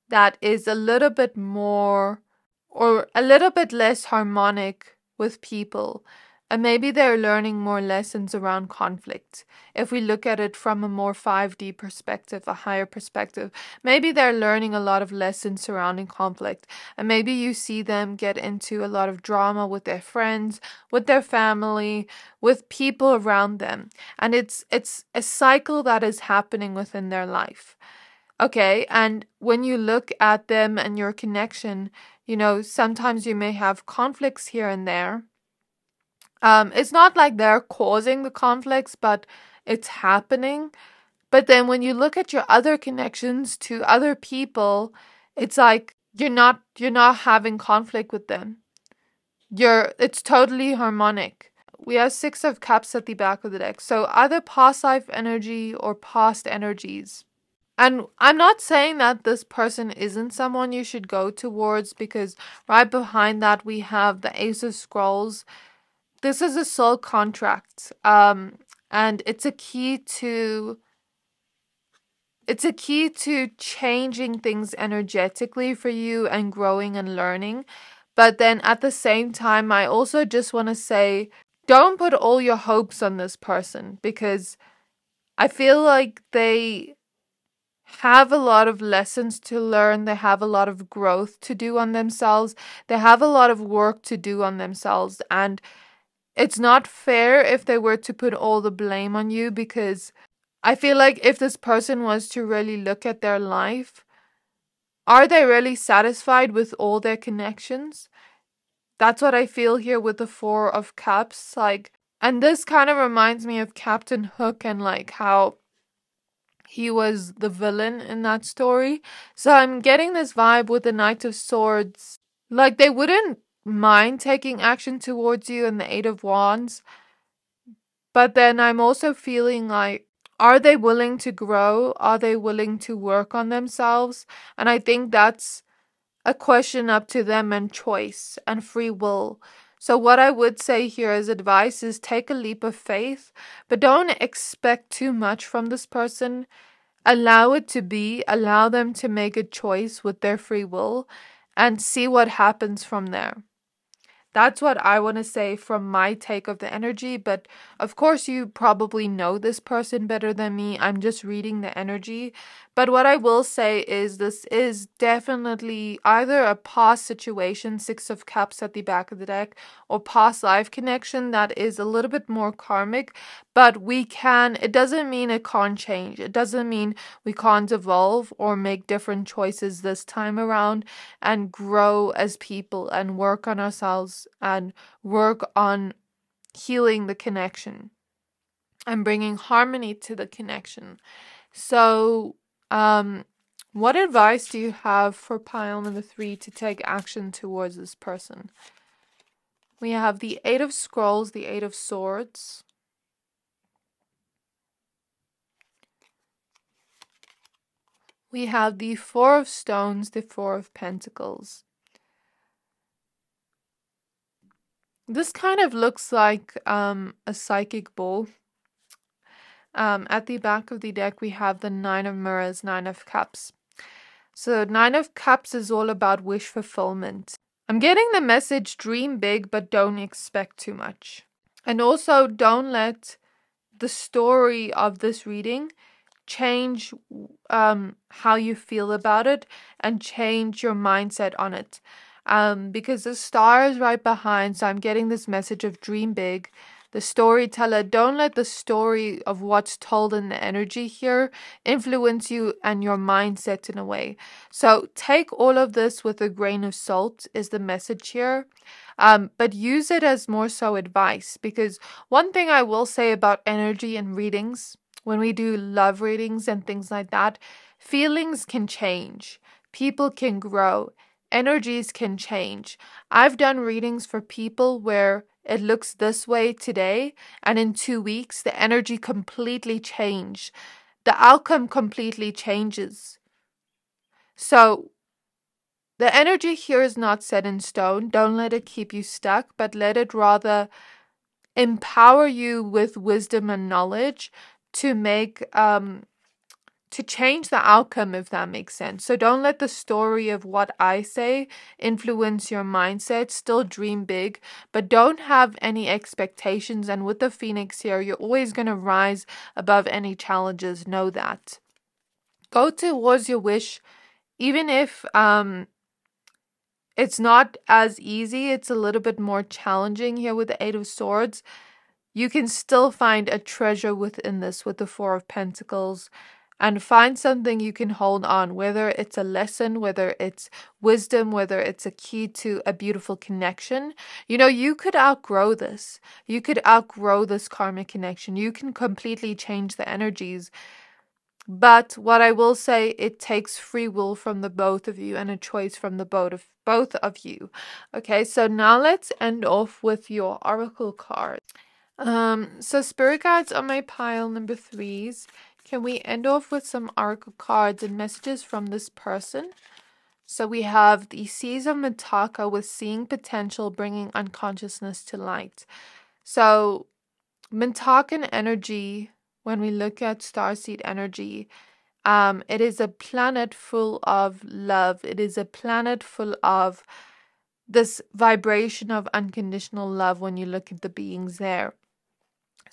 Speaker 1: that is a little bit more or a little bit less harmonic with people. And maybe they're learning more lessons around conflict. If we look at it from a more 5D perspective, a higher perspective, maybe they're learning a lot of lessons surrounding conflict. And maybe you see them get into a lot of drama with their friends, with their family, with people around them. And it's it's a cycle that is happening within their life. Okay, and when you look at them and your connection, you know, sometimes you may have conflicts here and there. Um, it's not like they're causing the conflicts, but it's happening. But then when you look at your other connections to other people, it's like you're not you're not having conflict with them. You're it's totally harmonic. We have six of cups at the back of the deck. So either past life energy or past energies. And I'm not saying that this person isn't someone you should go towards because right behind that we have the Ace of Scrolls. This is a soul contract. Um and it's a key to it's a key to changing things energetically for you and growing and learning. But then at the same time, I also just want to say don't put all your hopes on this person because I feel like they have a lot of lessons to learn. They have a lot of growth to do on themselves. They have a lot of work to do on themselves. And it's not fair if they were to put all the blame on you because I feel like if this person was to really look at their life, are they really satisfied with all their connections? That's what I feel here with the Four of Cups. Like, and this kind of reminds me of Captain Hook and like how he was the villain in that story. So I'm getting this vibe with the Knight of Swords. Like they wouldn't mind taking action towards you and the Eight of Wands. But then I'm also feeling like, are they willing to grow? Are they willing to work on themselves? And I think that's a question up to them and choice and free will. So, what I would say here as advice is take a leap of faith, but don't expect too much from this person. Allow it to be, allow them to make a choice with their free will, and see what happens from there. That's what I want to say from my take of the energy. But of course, you probably know this person better than me. I'm just reading the energy. But what I will say is this is definitely either a past situation, Six of Cups at the back of the deck, or past life connection that is a little bit more karmic. But we can, it doesn't mean it can't change. It doesn't mean we can't evolve or make different choices this time around and grow as people and work on ourselves and work on healing the connection and bringing harmony to the connection. So, um, what advice do you have for pile number three to take action towards this person? We have the Eight of Scrolls, the Eight of Swords. We have the Four of Stones, the Four of Pentacles. This kind of looks like um, a psychic ball. Um, at the back of the deck, we have the Nine of Mirrors, Nine of Cups. So, Nine of Cups is all about wish fulfillment. I'm getting the message dream big, but don't expect too much. And also, don't let the story of this reading change um, how you feel about it and change your mindset on it. Um, because the star is right behind. So I'm getting this message of dream big. The storyteller, don't let the story of what's told in the energy here influence you and your mindset in a way. So take all of this with a grain of salt, is the message here. Um, but use it as more so advice because one thing I will say about energy and readings, when we do love readings and things like that, feelings can change, people can grow, energies can change. I've done readings for people where it looks this way today, and in two weeks, the energy completely changed. The outcome completely changes. So, the energy here is not set in stone. Don't let it keep you stuck, but let it rather empower you with wisdom and knowledge to make um to change the outcome if that makes sense. So don't let the story of what I say influence your mindset. Still dream big, but don't have any expectations and with the phoenix here, you're always going to rise above any challenges. Know that. Go towards your wish even if um it's not as easy, it's a little bit more challenging here with the 8 of swords. You can still find a treasure within this with the 4 of pentacles and find something you can hold on, whether it's a lesson, whether it's wisdom, whether it's a key to a beautiful connection. You know, you could outgrow this. You could outgrow this karmic connection. You can completely change the energies. But what I will say, it takes free will from the both of you and a choice from the both of both of you. Okay, so now let's end off with your oracle card. Um, so spirit guides on my pile number threes. Can we end off with some oracle cards and messages from this person? So we have the Seas of Mintaka with seeing potential, bringing unconsciousness to light. So Mintakan energy, when we look at starseed energy, um, it is a planet full of love. It is a planet full of this vibration of unconditional love when you look at the beings there.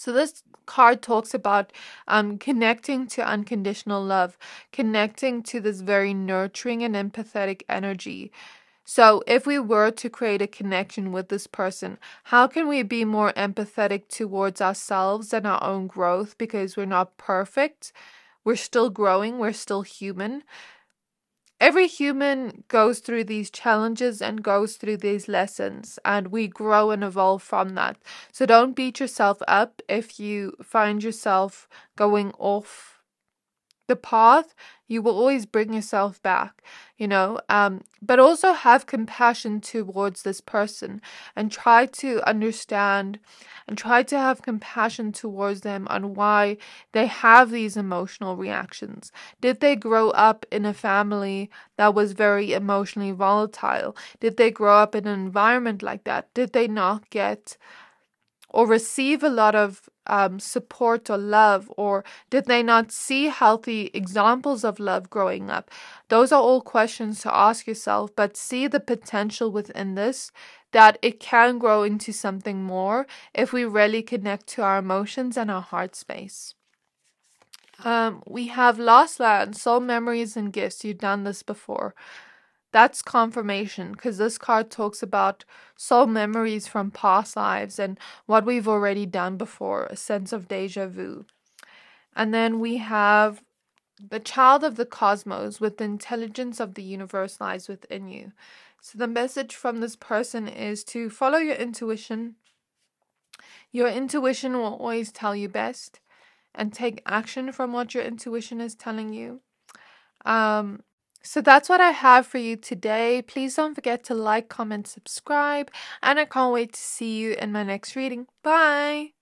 Speaker 1: So this card talks about um, connecting to unconditional love, connecting to this very nurturing and empathetic energy. So, if we were to create a connection with this person, how can we be more empathetic towards ourselves and our own growth because we're not perfect? We're still growing, we're still human. Every human goes through these challenges and goes through these lessons, and we grow and evolve from that. So don't beat yourself up if you find yourself going off the path, you will always bring yourself back, you know. Um, but also have compassion towards this person and try to understand and try to have compassion towards them on why they have these emotional reactions. Did they grow up in a family that was very emotionally volatile? Did they grow up in an environment like that? Did they not get or receive a lot of um, support or love, or did they not see healthy examples of love growing up? Those are all questions to ask yourself, but see the potential within this that it can grow into something more if we really connect to our emotions and our heart space. Um, we have Lost Land, Soul Memories and Gifts. You've done this before. That's confirmation because this card talks about soul memories from past lives and what we've already done before, a sense of deja vu. And then we have the child of the cosmos with the intelligence of the universe lies within you. So the message from this person is to follow your intuition. Your intuition will always tell you best and take action from what your intuition is telling you. Um, so that's what I have for you today. Please don't forget to like, comment, subscribe, and I can't wait to see you in my next reading. Bye!